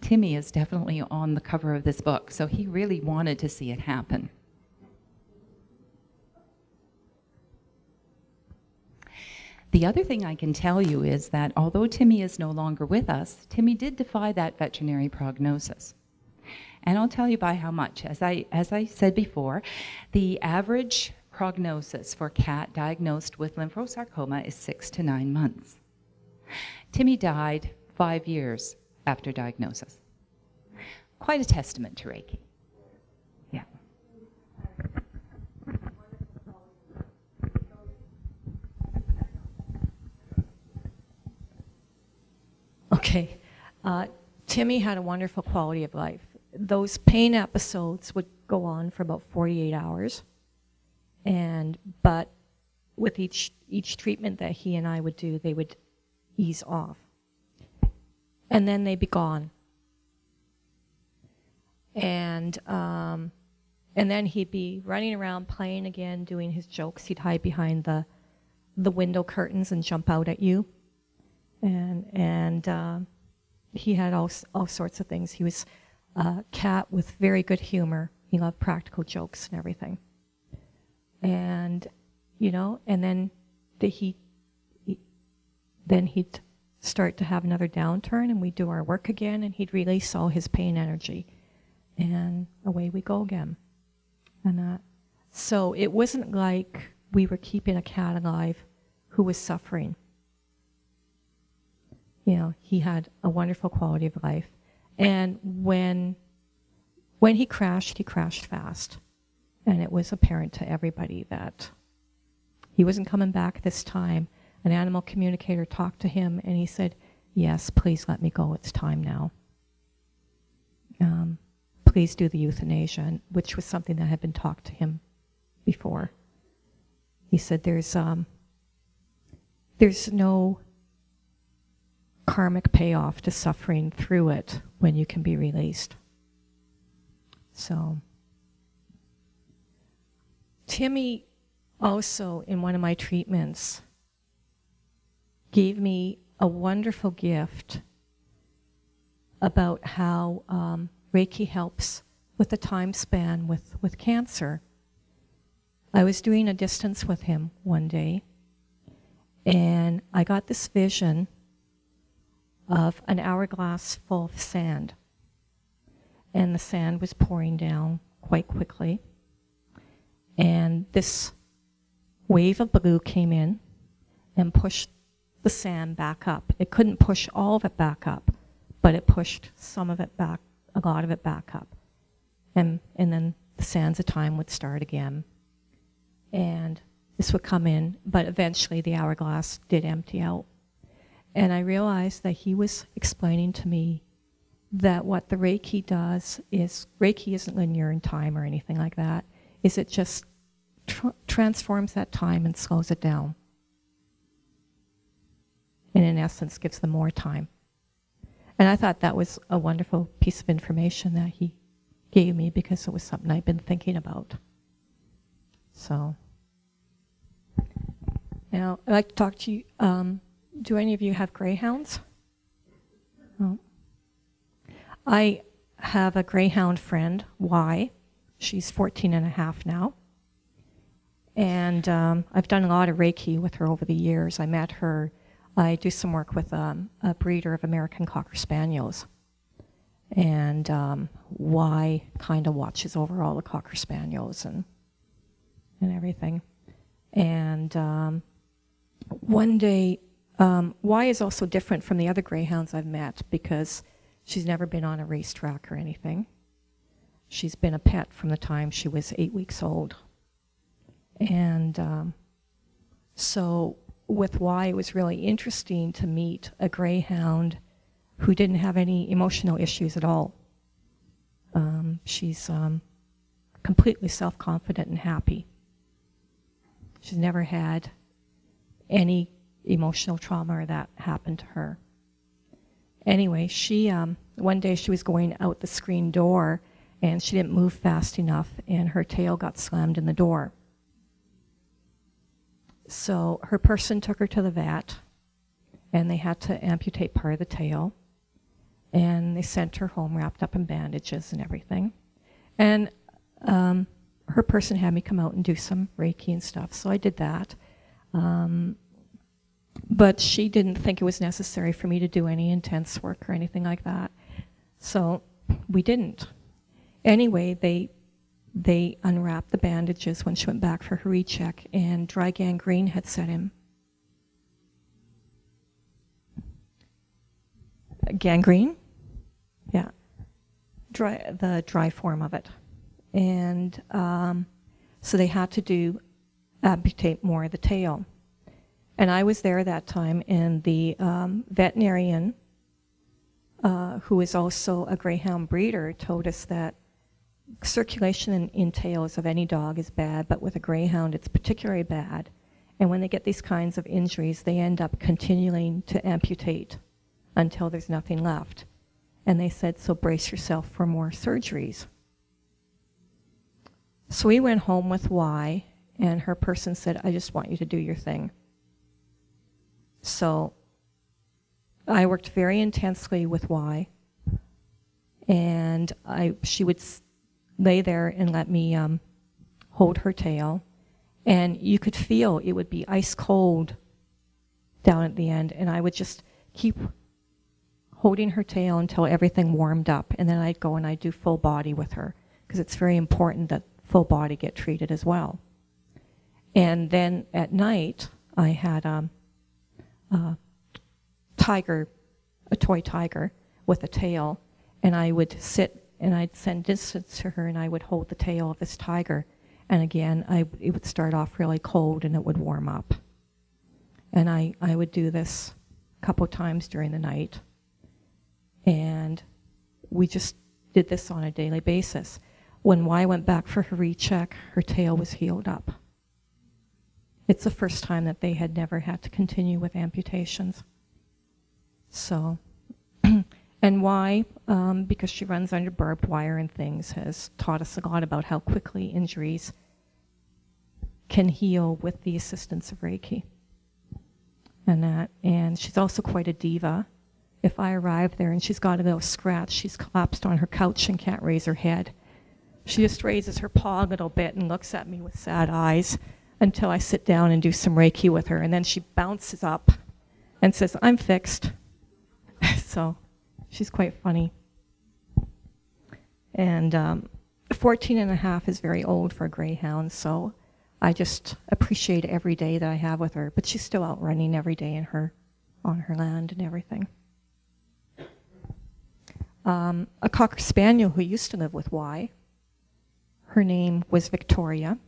Timmy is definitely on the cover of this book, so he really wanted to see it happen. The other thing I can tell you is that although Timmy is no longer with us, Timmy did defy that veterinary prognosis. And I'll tell you by how much. As I, as I said before, the average prognosis for cat diagnosed with lymphosarcoma is six to nine months. Timmy died five years after diagnosis. Quite a testament to Reiki. Okay. Uh, Timmy had a wonderful quality of life. Those pain episodes would go on for about 48 hours. And, but with each, each treatment that he and I would do, they would ease off. And then they'd be gone. And, um, and then he'd be running around playing again, doing his jokes. He'd hide behind the, the window curtains and jump out at you and and uh, he had all all sorts of things. He was a cat with very good humor. He loved practical jokes and everything. And you know, and then the, he, he then he'd start to have another downturn, and we'd do our work again, and he'd release all his pain energy, and away we go again. And that, uh, so it wasn't like we were keeping a cat alive who was suffering you know, he had a wonderful quality of life. And when, when he crashed, he crashed fast. And it was apparent to everybody that he wasn't coming back this time. An animal communicator talked to him and he said, Yes, please let me go. It's time now. Um, please do the euthanasia, which was something that had been talked to him before. He said, There's, um, there's no karmic payoff to suffering through it when you can be released. So, Timmy also, in one of my treatments, gave me a wonderful gift about how um, Reiki helps with the time span with, with cancer. I was doing a distance with him one day, And I got this vision of an hourglass full of sand. And the sand was pouring down quite quickly. And this wave of blue came in and pushed the sand back up. It couldn't push all of it back up, but it pushed some of it back, a lot of it back up. And, and then the sands of time would start again. And this would come in, but eventually the hourglass did empty out. And I realized that he was explaining to me that what the Reiki does is Reiki isn't linear in time or anything like that. Is it just tr- transforms that time and slows it down? And in essence, gives them more time. And I thought that was a wonderful piece of information that he gave me because it was something I'd been thinking about. So, now I'd like to talk to you. Um, do any of you have greyhounds? Oh. I have a greyhound friend, Y. She's 14 and a half now. And um, I've done a lot of Reiki with her over the years. I met her, I do some work with um, a breeder of American Cocker Spaniels. And um, Y kind of watches over all the Cocker Spaniels and, and everything. And um, one day, um, Y is also different from the other greyhounds I've met because she's never been on a racetrack or anything. She's been a pet from the time she was eight weeks old. And um, so with Y, it was really interesting to meet a greyhound who didn't have any emotional issues at all. Um, she's um, completely self confident and happy. She's never had any emotional trauma that happened to her. Anyway, she um, one day she was going out the screen door and she didn't move fast enough and her tail got slammed in the door. So her person took her to the vet and they had to amputate part of the tail and they sent her home wrapped up in bandages and everything. And um, her person had me come out and do some Reiki and stuff, so I did that. Um, but she didn't think it was necessary for me to do any intense work or anything like that. So we didn't. Anyway, they they unwrapped the bandages when she went back for her recheck, and dry gangrene had set in. Gangrene? Yeah. Dry, the dry form of it. And um, so they had to do amputate more of the tail. And I was there that time, and the um, veterinarian, uh, who is also a greyhound breeder, told us that circulation in, in, tails of any dog is bad, but with a greyhound, it's particularly bad. And when they get these kinds of injuries, they end up continuing to amputate until there's nothing left. And they said, so brace yourself for more surgeries. So we went home with Y, and her person said, I just want you to do your thing. So I worked very intensely with Y, and I she would lay there and let me um, hold her tail, and you could feel it would be ice cold down at the end, and I would just keep holding her tail until everything warmed up, and then I'd go and I'd do full body with her because it's very important that full body get treated as well. And then at night, I had um, uh, tiger, a toy tiger with a tail, and I would sit and I'd send distance to her and I would hold the tail of this tiger. And again, I, it would start off really cold and it would warm up. And I, I would do this a couple times during the night. And we just did this on a daily basis. When Y went back for her recheck, her tail was healed up. It's the first time that they had never had to continue with amputations. So, *clears throat* and Y? Um, because she runs under barbed wire and things, has taught us a lot about how quickly injuries can heal with the assistance of Reiki. And that, and she's also quite a diva. If I arrive there and she's got a little scratch, she's collapsed on her couch and can't raise her head. She just raises her paw a little bit and looks at me with sad eyes until I sit down and do some Reiki with her. And then she bounces up and says, I'm fixed. *laughs* so she's quite funny. And um, 14 and a half is very old for a greyhound, so I just appreciate every day that I have with her. But she's still out running every day in her, on her land and everything. Um, a cocker spaniel who used to live with Y. Her name was Victoria,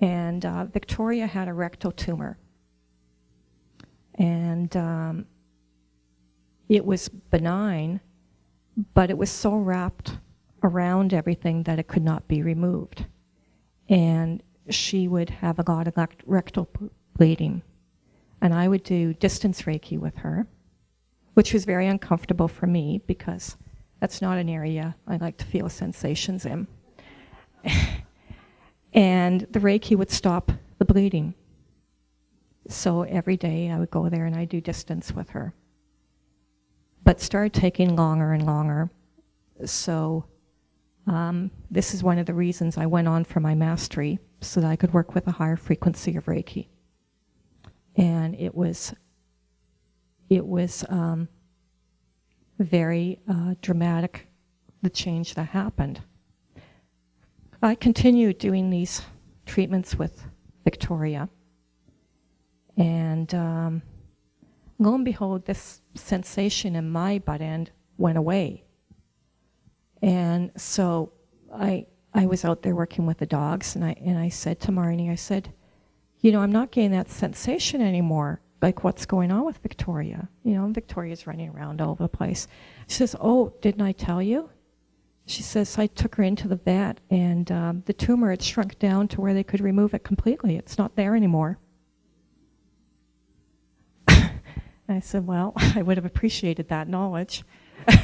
and uh, Victoria had a rectal tumor, and um, it was benign, but it was so wrapped around everything that it could not be removed. And she would have a lot of rectal bleeding. And I would do distance Reiki with her, which was very uncomfortable for me because that's not an area I like to feel sensations in. *laughs* and the Reiki would stop the bleeding. So every day I would go there and I'd do distance with her. But started taking longer and longer. So um, this is one of the reasons I went on for my mastery so that I could work with a higher frequency of Reiki. And it was, it was um, very uh, dramatic, the change that happened. I continued doing these treatments with Victoria. And um, lo and behold, this sensation in my butt end went away. And so I, I was out there working with the dogs, and I, and I said to Marnie, I said, you know, I'm not getting that sensation anymore. Like, what's going on with Victoria? You know, Victoria's running around all over the place. She says, Oh, didn't I tell you? She says, I took her into the vet, and um, the tumor had shrunk down to where they could remove it completely. It's not there anymore. *laughs* I said, Well, *laughs* I would have appreciated that knowledge. *laughs*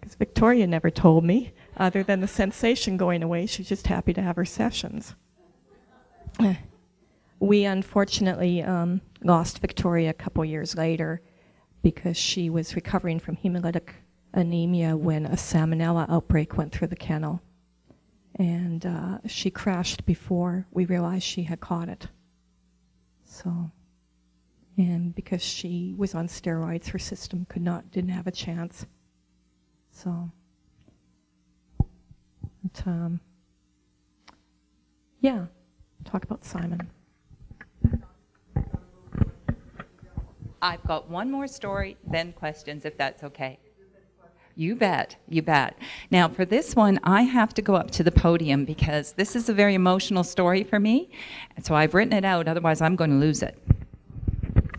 Because Victoria never told me, other than the sensation going away. She's just happy to have her sessions. *sighs* we unfortunately um, lost Victoria a couple years later because she was recovering from hemolytic anemia when a salmonella outbreak went through the kennel. And uh, she crashed before we realized she had caught it. So, and because she was on steroids, her system could not, didn't have a chance. So, but, um, yeah, talk about Simon. I've got one more story, then questions, if that's okay. You bet, you bet. Now, for this one, I have to go up to the podium because this is a very emotional story for me. So I've written it out, otherwise, I'm going to lose it.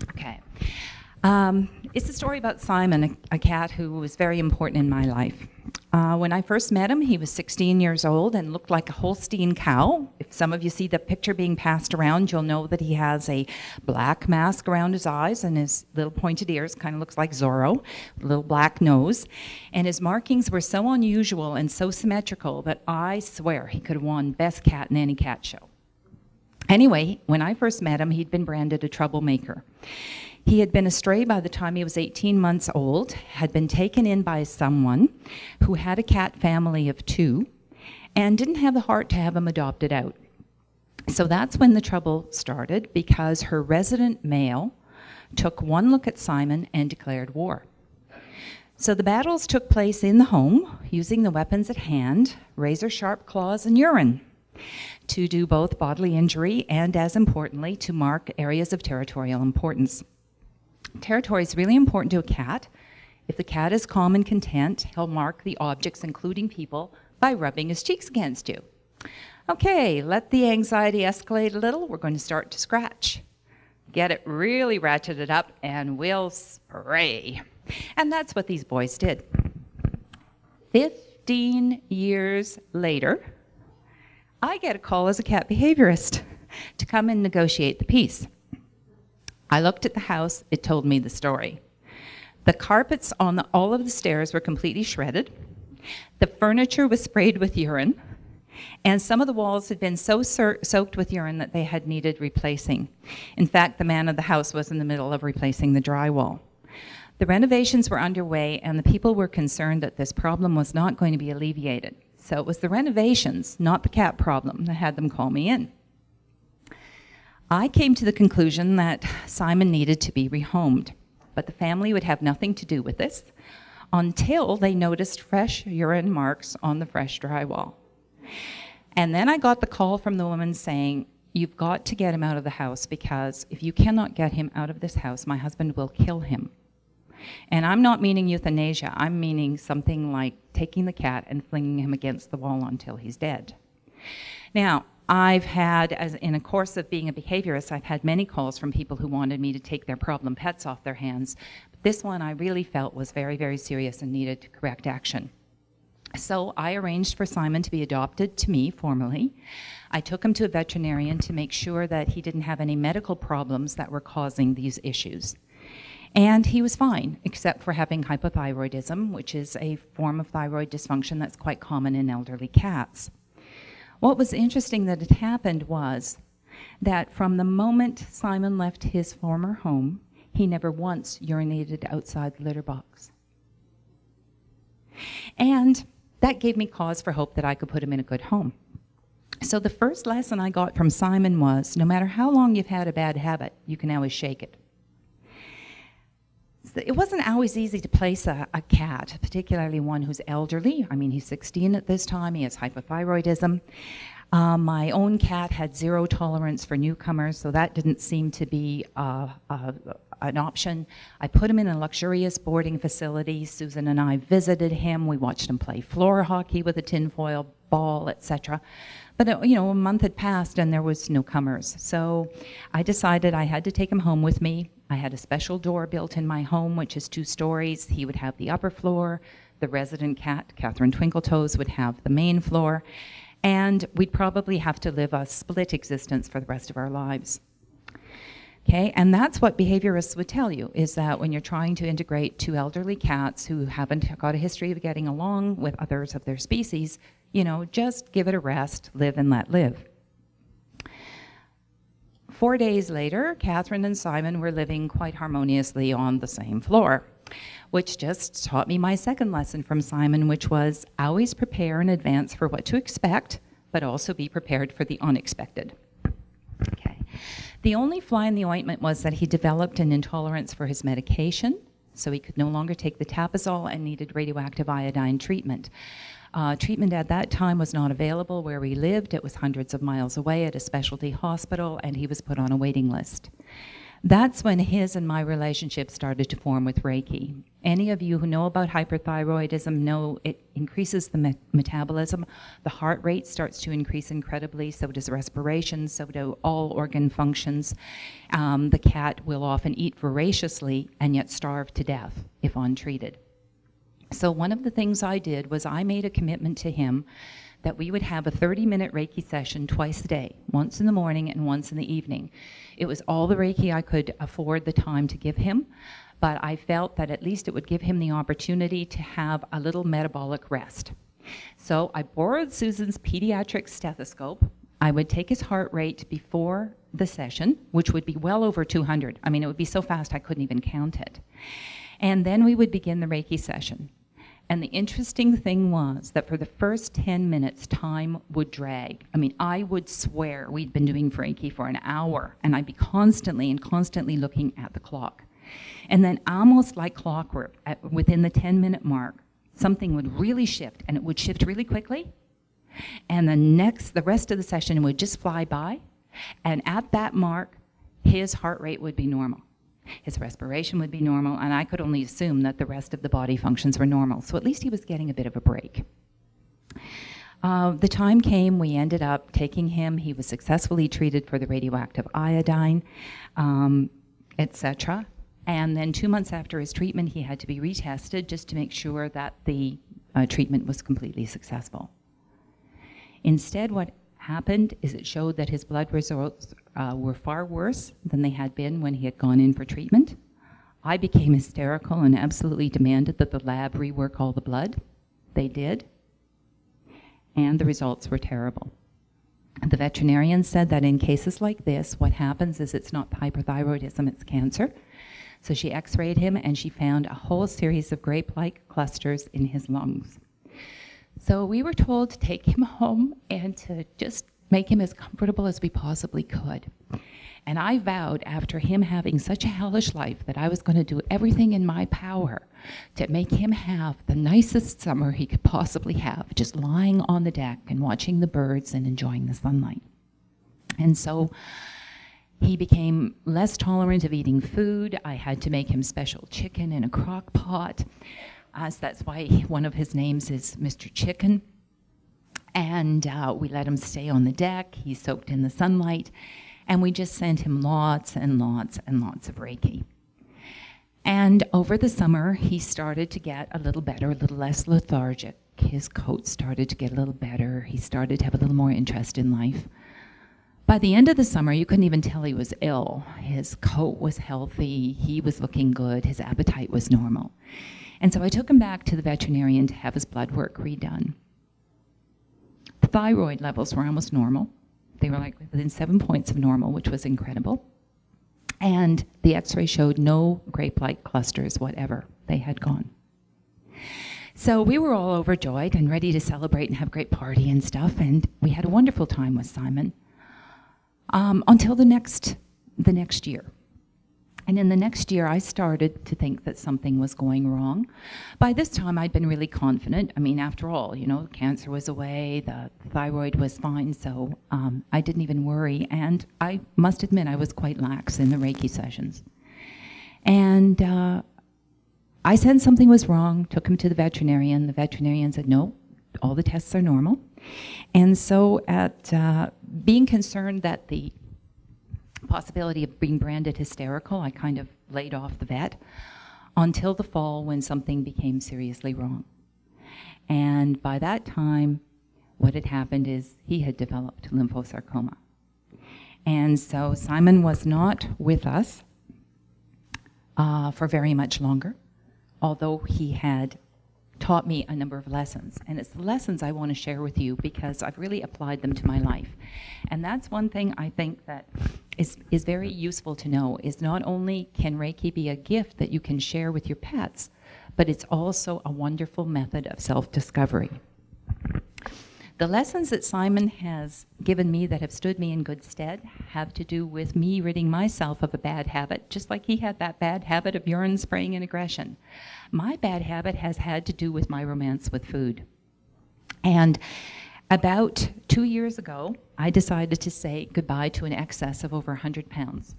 Okay. Um, it's a story about Simon, a, a, cat who was very important in my life. Uh, when I first met him, he was 16 years old and looked like a Holstein cow. If some of you see the picture being passed around, you'll know that he has a black mask around his eyes and his little pointed ears, kind of looks like Zorro, little black nose. And his markings were so unusual and so symmetrical that I swear he could have won Best Cat in any cat show. Anyway, when I first met him, he'd been branded a troublemaker. He had been astray by the time he was 18 months old, had been taken in by someone who had a cat family of two, and didn't have the heart to have him adopted out. So that's when the trouble started because her resident male took one look at Simon and declared war. So the battles took place in the home using the weapons at hand razor sharp claws and urine to do both bodily injury and, as importantly, to mark areas of territorial importance. Territory is really important to a cat. If the cat is calm and content, he'll mark the objects, including people, by rubbing his cheeks against you. Okay, let the anxiety escalate a little. We're going to start to scratch. Get it really ratcheted up, and we'll spray. And that's what these boys did. 15 years later, I get a call as a cat behaviorist to come and negotiate the peace. I looked at the house, it told me the story. The carpets on the, all of the stairs were completely shredded. The furniture was sprayed with urine, and some of the walls had been so soaked with urine that they had needed replacing. In fact, the man of the house was in the middle of replacing the drywall. The renovations were underway, and the people were concerned that this problem was not going to be alleviated. So it was the renovations, not the cat problem, that had them call me in. I came to the conclusion that Simon needed to be rehomed, but the family would have nothing to do with this until they noticed fresh urine marks on the fresh drywall. And then I got the call from the woman saying, You've got to get him out of the house because if you cannot get him out of this house, my husband will kill him. And I'm not meaning euthanasia, I'm meaning something like taking the cat and flinging him against the wall until he's dead. Now, I've had, as in a course of being a behaviorist, I've had many calls from people who wanted me to take their problem pets off their hands. But this one I really felt was very, very serious and needed correct action. So I arranged for Simon to be adopted to me formally. I took him to a veterinarian to make sure that he didn't have any medical problems that were causing these issues. And he was fine, except for having hypothyroidism, which is a form of thyroid dysfunction that's quite common in elderly cats. What was interesting that had happened was that from the moment Simon left his former home, he never once urinated outside the litter box. And that gave me cause for hope that I could put him in a good home. So the first lesson I got from Simon was no matter how long you've had a bad habit, you can always shake it. It wasn't always easy to place a, a, cat, particularly one who's elderly. I mean, he's 16 at this time, he has hypothyroidism. Um, my own cat had zero tolerance for newcomers, so that didn't seem to be uh, uh, an option. I put him in a luxurious boarding facility. Susan and I visited him. We watched him play floor hockey with a tinfoil ball, etc. But uh, you know, a month had passed and there was newcomers. So I decided I had to take him home with me. I had a special door built in my home, which is two stories. He would have the upper floor. The resident cat, Catherine Twinkletoes, would have the main floor and we'd probably have to live a split existence for the rest of our lives. Okay, and that's what behaviorists would tell you is that when you're trying to integrate two elderly cats who haven't got a history of getting along with others of their species, you know, just give it a rest, live and let live. Four days later, Catherine and Simon were living quite harmoniously on the same floor which just taught me my second lesson from Simon, which was always prepare in advance for what to expect, but also be prepared for the unexpected. Okay. The only fly in the ointment was that he developed an intolerance for his medication, so he could no longer take the Tapazole and needed radioactive iodine treatment. Uh, treatment at that time was not available where we lived. It was hundreds of miles away at a specialty hospital, and he was put on a waiting list. That's when his and my relationship started to form with Reiki. Any of you who know about hyperthyroidism know it increases the me- metabolism. The heart rate starts to increase incredibly, so does respiration, so do all organ functions. Um, the cat will often eat voraciously and yet starve to death if untreated. So, one of the things I did was I made a commitment to him that we would have a 30 minute Reiki session twice a day, once in the morning and once in the evening. It was all the Reiki I could afford the time to give him, but I felt that at least it would give him the opportunity to have a little metabolic rest. So I borrowed Susan's pediatric stethoscope. I would take his heart rate before the session, which would be well over 200. I mean, it would be so fast I couldn't even count it. And then we would begin the Reiki session. And the interesting thing was that for the first 10 minutes, time would drag. I mean, I would swear we'd been doing Reiki for an hour, and I'd be constantly and constantly looking at the clock. And then, almost like clockwork, at, within the 10 minute mark, something would really shift, and it would shift really quickly. And the next, the rest of the session would just fly by. And at that mark, his heart rate would be normal his respiration would be normal, and I could only assume that the rest of the body functions were normal. So at least he was getting a bit of a break. Uh, the time came, we ended up taking him. He was successfully treated for the radioactive iodine, um, etc. And then two months after his treatment, he had to be retested just to make sure that the uh, treatment was completely successful. Instead, what happened is it showed that his blood results uh, were far worse than they had been when he had gone in for treatment. I became hysterical and absolutely demanded that the lab rework all the blood. They did. And the results were terrible. The veterinarian said that in cases like this, what happens is it's not hyperthyroidism, it's cancer. So she x rayed him and she found a whole series of grape like clusters in his lungs. So we were told to take him *laughs* home and to just make him as comfortable as we possibly could. And I vowed after him having such a hellish life that I was going to do everything in my power to make him have the nicest summer he could possibly have, just lying on the deck and watching the birds and enjoying the sunlight. And so he became less tolerant of eating food. I had to make him special chicken in a crock pot. Uh, so that's why one of his names is Mr. Chicken. And uh, we let him stay on the deck. He soaked in the sunlight. And we just sent him lots and lots and lots of Reiki. And over the summer, he started to get a little better, a little less lethargic. His coat started to get a little better. He started to have a little more interest in life. By the end of the summer, you couldn't even tell he was ill. His coat was healthy, he was looking good, his appetite was normal. And so I took him back to the veterinarian to have his blood work redone. Thyroid levels were almost normal. They were like within seven points of normal, which was incredible. And the x ray showed no grape like clusters, whatever. They had gone. So we were all overjoyed and ready to celebrate and have a great party and stuff. And we had a wonderful time with Simon um, until the next, the next year. And in the next year, I started to think that something was going wrong. By this time, I'd been really confident. I mean, after all, you know, cancer was away, the thyroid was fine, so um, I didn't even worry. And I must admit, I was quite lax in the Reiki sessions. And uh, I said something was wrong, took him to the veterinarian. The veterinarian said, no, all the tests are normal. And so, at uh, being concerned that the possibility of being branded hysterical, I kind of laid off the vet until the fall when something became seriously wrong. And by that time, what had happened is he had developed lymphosarcoma. And so Simon was not with us uh, for very much longer, although he had taught me a number of lessons. And it's the lessons I want to share with you because I've really applied them to my life. And that's one thing I think that is, is very useful to know is not only can Reiki be a gift that you can share with your pets, but it's also a wonderful method of self-discovery. The lessons that Simon has given me that have stood me in good stead have to do with me ridding myself of a bad habit, just like he had that bad habit of urine spraying and aggression. My bad habit has had to do with my romance with food. And about two years ago, I decided to say goodbye to an excess of over 100 pounds.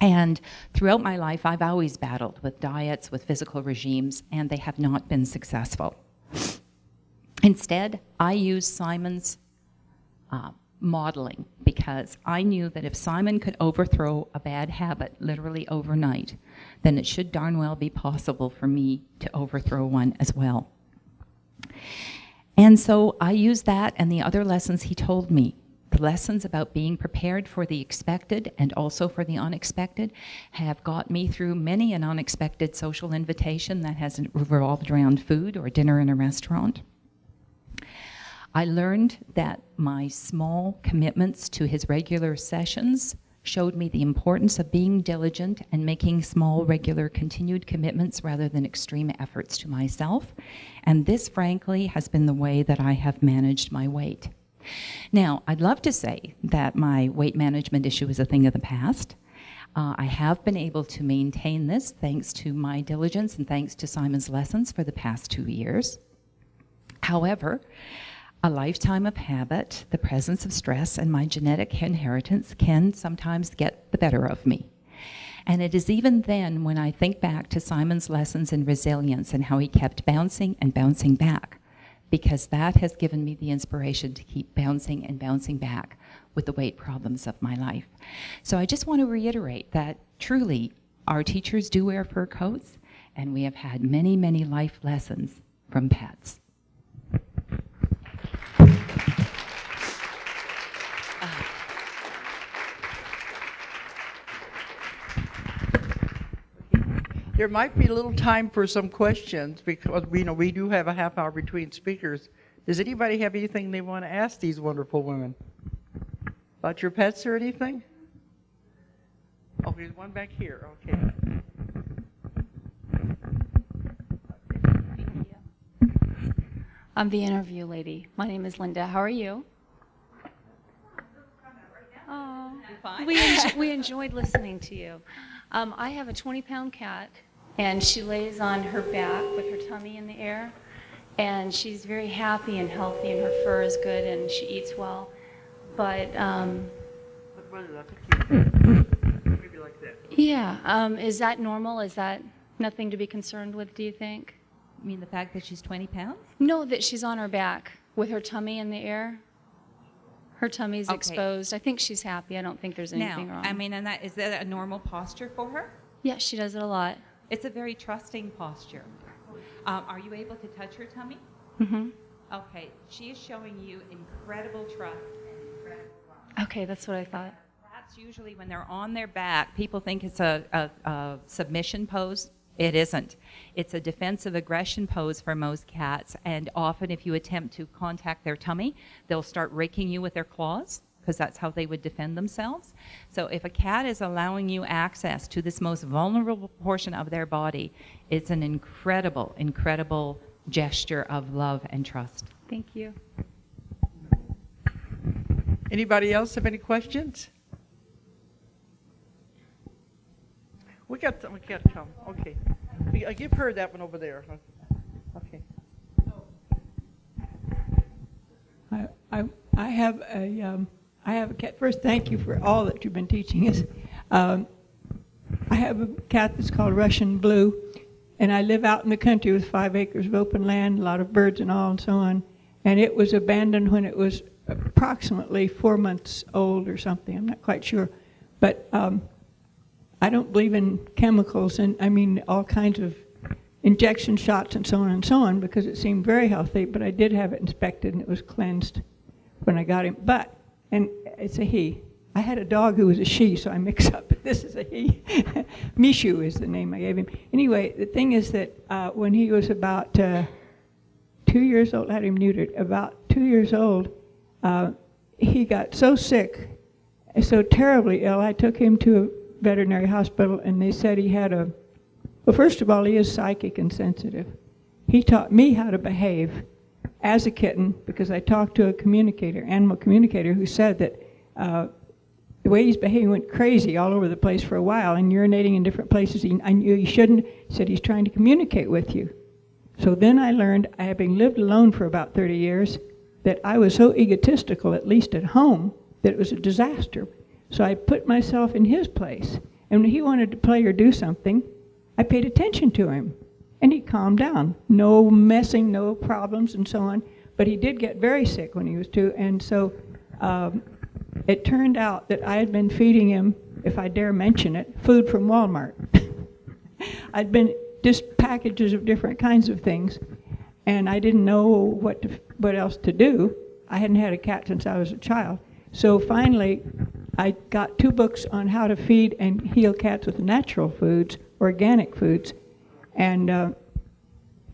And throughout my life, I've always battled with diets, with physical regimes, and they have not been successful. Instead, I used Simon's uh, modeling because I knew that if Simon could overthrow a bad habit literally overnight, then it should darn well be possible for me to overthrow one as well. And so I used that and the other lessons he told me the lessons about being prepared for the expected and also for the unexpected have got me through many an unexpected social invitation that has revolved around food or dinner in a restaurant. I learned that my small commitments to his regular sessions showed me the importance of being diligent and making small, regular, continued commitments rather than extreme efforts to myself. And this, frankly, has been the way that I have managed my weight. Now, I'd love to say that my weight management issue is a thing of the past. Uh, I have been able to maintain this thanks to my diligence and thanks to Simon's lessons for the past two years. However, a lifetime of habit, the presence of stress, and my genetic inheritance can sometimes get the better of me. And it is even then when I think back to Simon's lessons in resilience and how he kept bouncing and bouncing back, because that has given me the inspiration to keep bouncing and bouncing back with the weight problems of my life. So I just want to reiterate that truly our teachers do wear fur coats, and we have had many, many life lessons from pets. There might be a little time for some questions because we know we do have a half hour between speakers. Does anybody have anything they want to ask these wonderful women? About your pets or anything? Oh, there's one back here. Okay. I'm the interview lady. My name is Linda. How are you? Oh, we, enj- we enjoyed listening to you. Um, I have a 20 pound cat, and she lays on her back with her tummy in the air. And she's very happy and healthy, and her fur is good, and she eats well. But um, Maybe like that. yeah, um, is that normal? Is that nothing to be concerned with, do you think? You mean the fact that she's 20 pounds? No, that she's on her back with her tummy in the air. Her tummy's Okay. exposed. I think she's happy. I don't think there's anything now, wrong. I mean, and that is that a normal posture for her? yeah, she does it a lot. It's a very trusting posture. Um, are you able to touch her tummy? hmm Okay, she is showing you incredible trust and incredible. Okay, that's what I thought. That's usually when they're on their back, people think it's a, a, a submission pose. It isn't. It's a defensive aggression pose for most cats, and often if you attempt to contact their tummy, they'll start raking you with their claws because that's how they would defend themselves. So if a cat is allowing you access to this most vulnerable portion of their body, it's an incredible, incredible gesture of love and trust. Thank you. Anybody else have any questions? We got, we got come, okay. We- uh, Give her that one over there. Okay. I, I, I have a, um, I have a cat. First, thank you for all that you've been teaching us. Um, I have a cat that's called Russian Blue, and I live out in the country with five acres of open land, a lot of birds and all, and so on. And it was abandoned when it was approximately four months old or something. I'm not quite sure, but um, I don't believe in chemicals and I mean all kinds of injection shots and so on and so on because it seemed very healthy. But I did have it inspected and it was cleansed when I got him. But and it's a he. I had a dog who was a she, so I mix up. *laughs* This is a he. *laughs* Mishu is the name I gave him. Anyway, the thing is that uh, when he was about uh, two years old, I had him neutered. About two years old, uh, he got so sick, so terribly ill. I took him to a veterinary hospital, and they said he had a. Well, first of all, he is psychic and sensitive. He taught me how to behave as a kitten because I talked to a communicator, animal communicator, who said that uh, the way he's behaving went crazy all over the place for a while and urinating in different places. He, I knew he shouldn't. Said he's trying to communicate with you. So then I learned, having lived alone for about 30 years, that I was so egotistical, at least at home, that it was a disaster. So I put myself in his place. And when he wanted to play or do something, I paid attention to him. And he calmed down. No messing, no problems, and so on. But he did get very sick when he was two. And so um, it turned out that I had been feeding him, if I dare mention it, food from Walmart. *laughs* I'd been just packages of different kinds of things, and I didn't know what to, what else to do. I hadn't had a cat since I was a child. So finally, I got two books on how to feed and heal cats with natural foods, organic foods, and uh,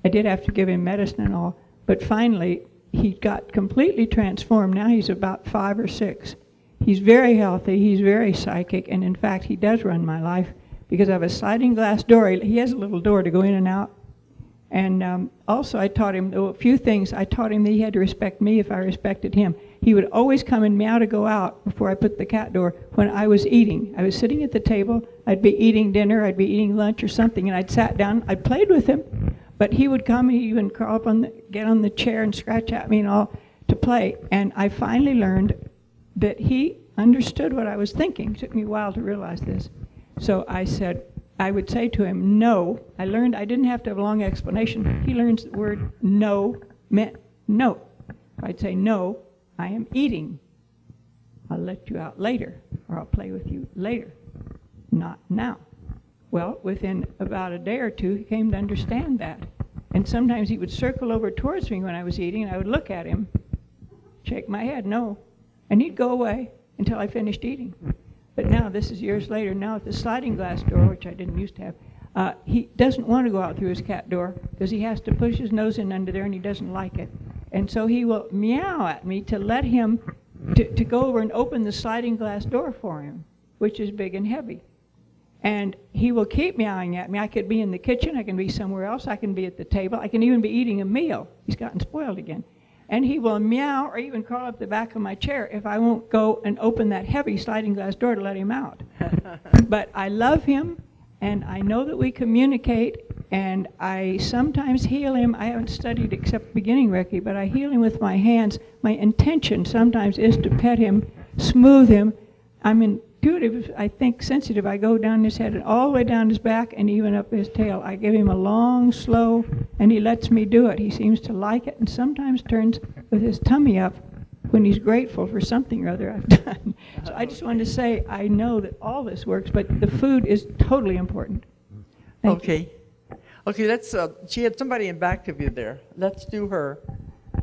I did have to give him medicine and all. But finally, he got completely transformed. Now he's about five or six. He's very healthy. He's very psychic, and in fact, he does run my life because I have a sliding glass door. He- has a little door to go in and out. And um, also, I taught him a few things. I taught him that he had to respect me if I respected him. He would always come and meow to go out before I put the cat door when I was eating. I was sitting at the table. I'd be eating dinner. I'd be eating lunch or something, and I'd sat down. I played with him, but he would come. and He even crawl up on the, get on the chair and scratch at me and all to play. And I finally learned that he understood what I was thinking. It took me a while to realize this. So I said, I would say to him, no. I learned I didn't have to have a long explanation. He learns the word no meant no. I'd say, no, I am eating. I'll let you out later, or I'll play with you later, not now. Well, within about a day or two, he came to understand that. And sometimes he would circle over towards me when I was eating, and I would look at him, shake my head, no. And he'd go away until I finished eating. But now, this is years later, now at the sliding glass door, which I didn't used to have, uh, he doesn't want to go out through his cat door because he has to push his nose in under there and he doesn't like it. And so he will meow at me to let him, to, to go over and open the sliding glass door for him, which is big and heavy. And he will keep meowing at me. I could be in the kitchen, I can be somewhere else, I can be at the table, I can even be eating a meal. He's gotten spoiled again. And he will meow or even crawl up the back of my chair if I won't go and open that heavy sliding glass door to let him out. *laughs* but I love him, and I know that we communicate, and I sometimes heal him. I haven't studied except beginning Reiki, but I heal him with my hands. My intention sometimes is to pet him, smooth him. I'm intuitive, I think sensitive. I go down his head and all the way down his back and even up his tail. I give him a long, slow, and he lets me do it. He seems to like it and sometimes turns with his tummy up when he's grateful for something or other I've *laughs* done. So I just wanted to say I know that all this works, but the food is totally important. Thank you. Okay. Okay, let's, uh, she had somebody in back of you there. Let's do her.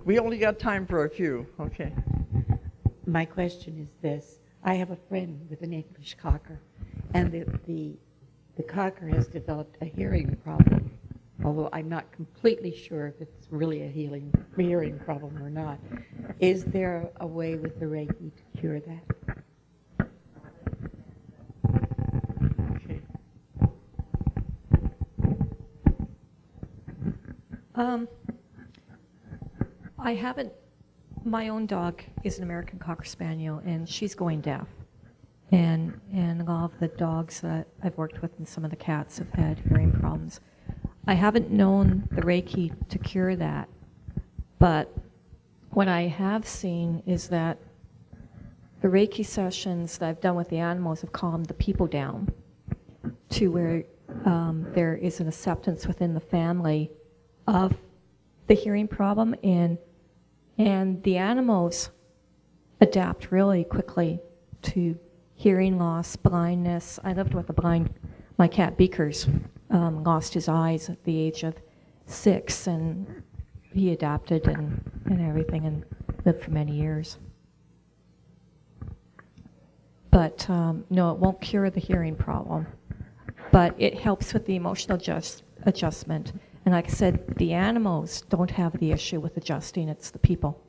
We only got time for a few. Okay. My question is this. I have a friend with an English cocker, and the, the, the cocker has developed a hearing problem, although I'm not completely sure if it's really a healing, hearing problem or not. Is there a way with the Reiki to cure that? Okay. Um, I haven't. My own dog is an American Cocker Spaniel, and she's going deaf. And and all of the dogs that I've worked with, and some of the cats have had hearing problems. I haven't known the Reiki to cure that, but what I have seen is that the Reiki sessions that I've done with the animals have calmed the people down to where um, there is an acceptance within the family of the hearing problem and and the animals adapt really quickly to hearing loss, blindness. I lived with a blind, my cat Beakers um, lost his eyes at the age of six, and he adapted and, and everything and lived for many years. But um, no, it won't cure the hearing problem, but it helps with the emotional adjust, adjustment. And like I said, the animals don't have the issue with adjusting, it's the people.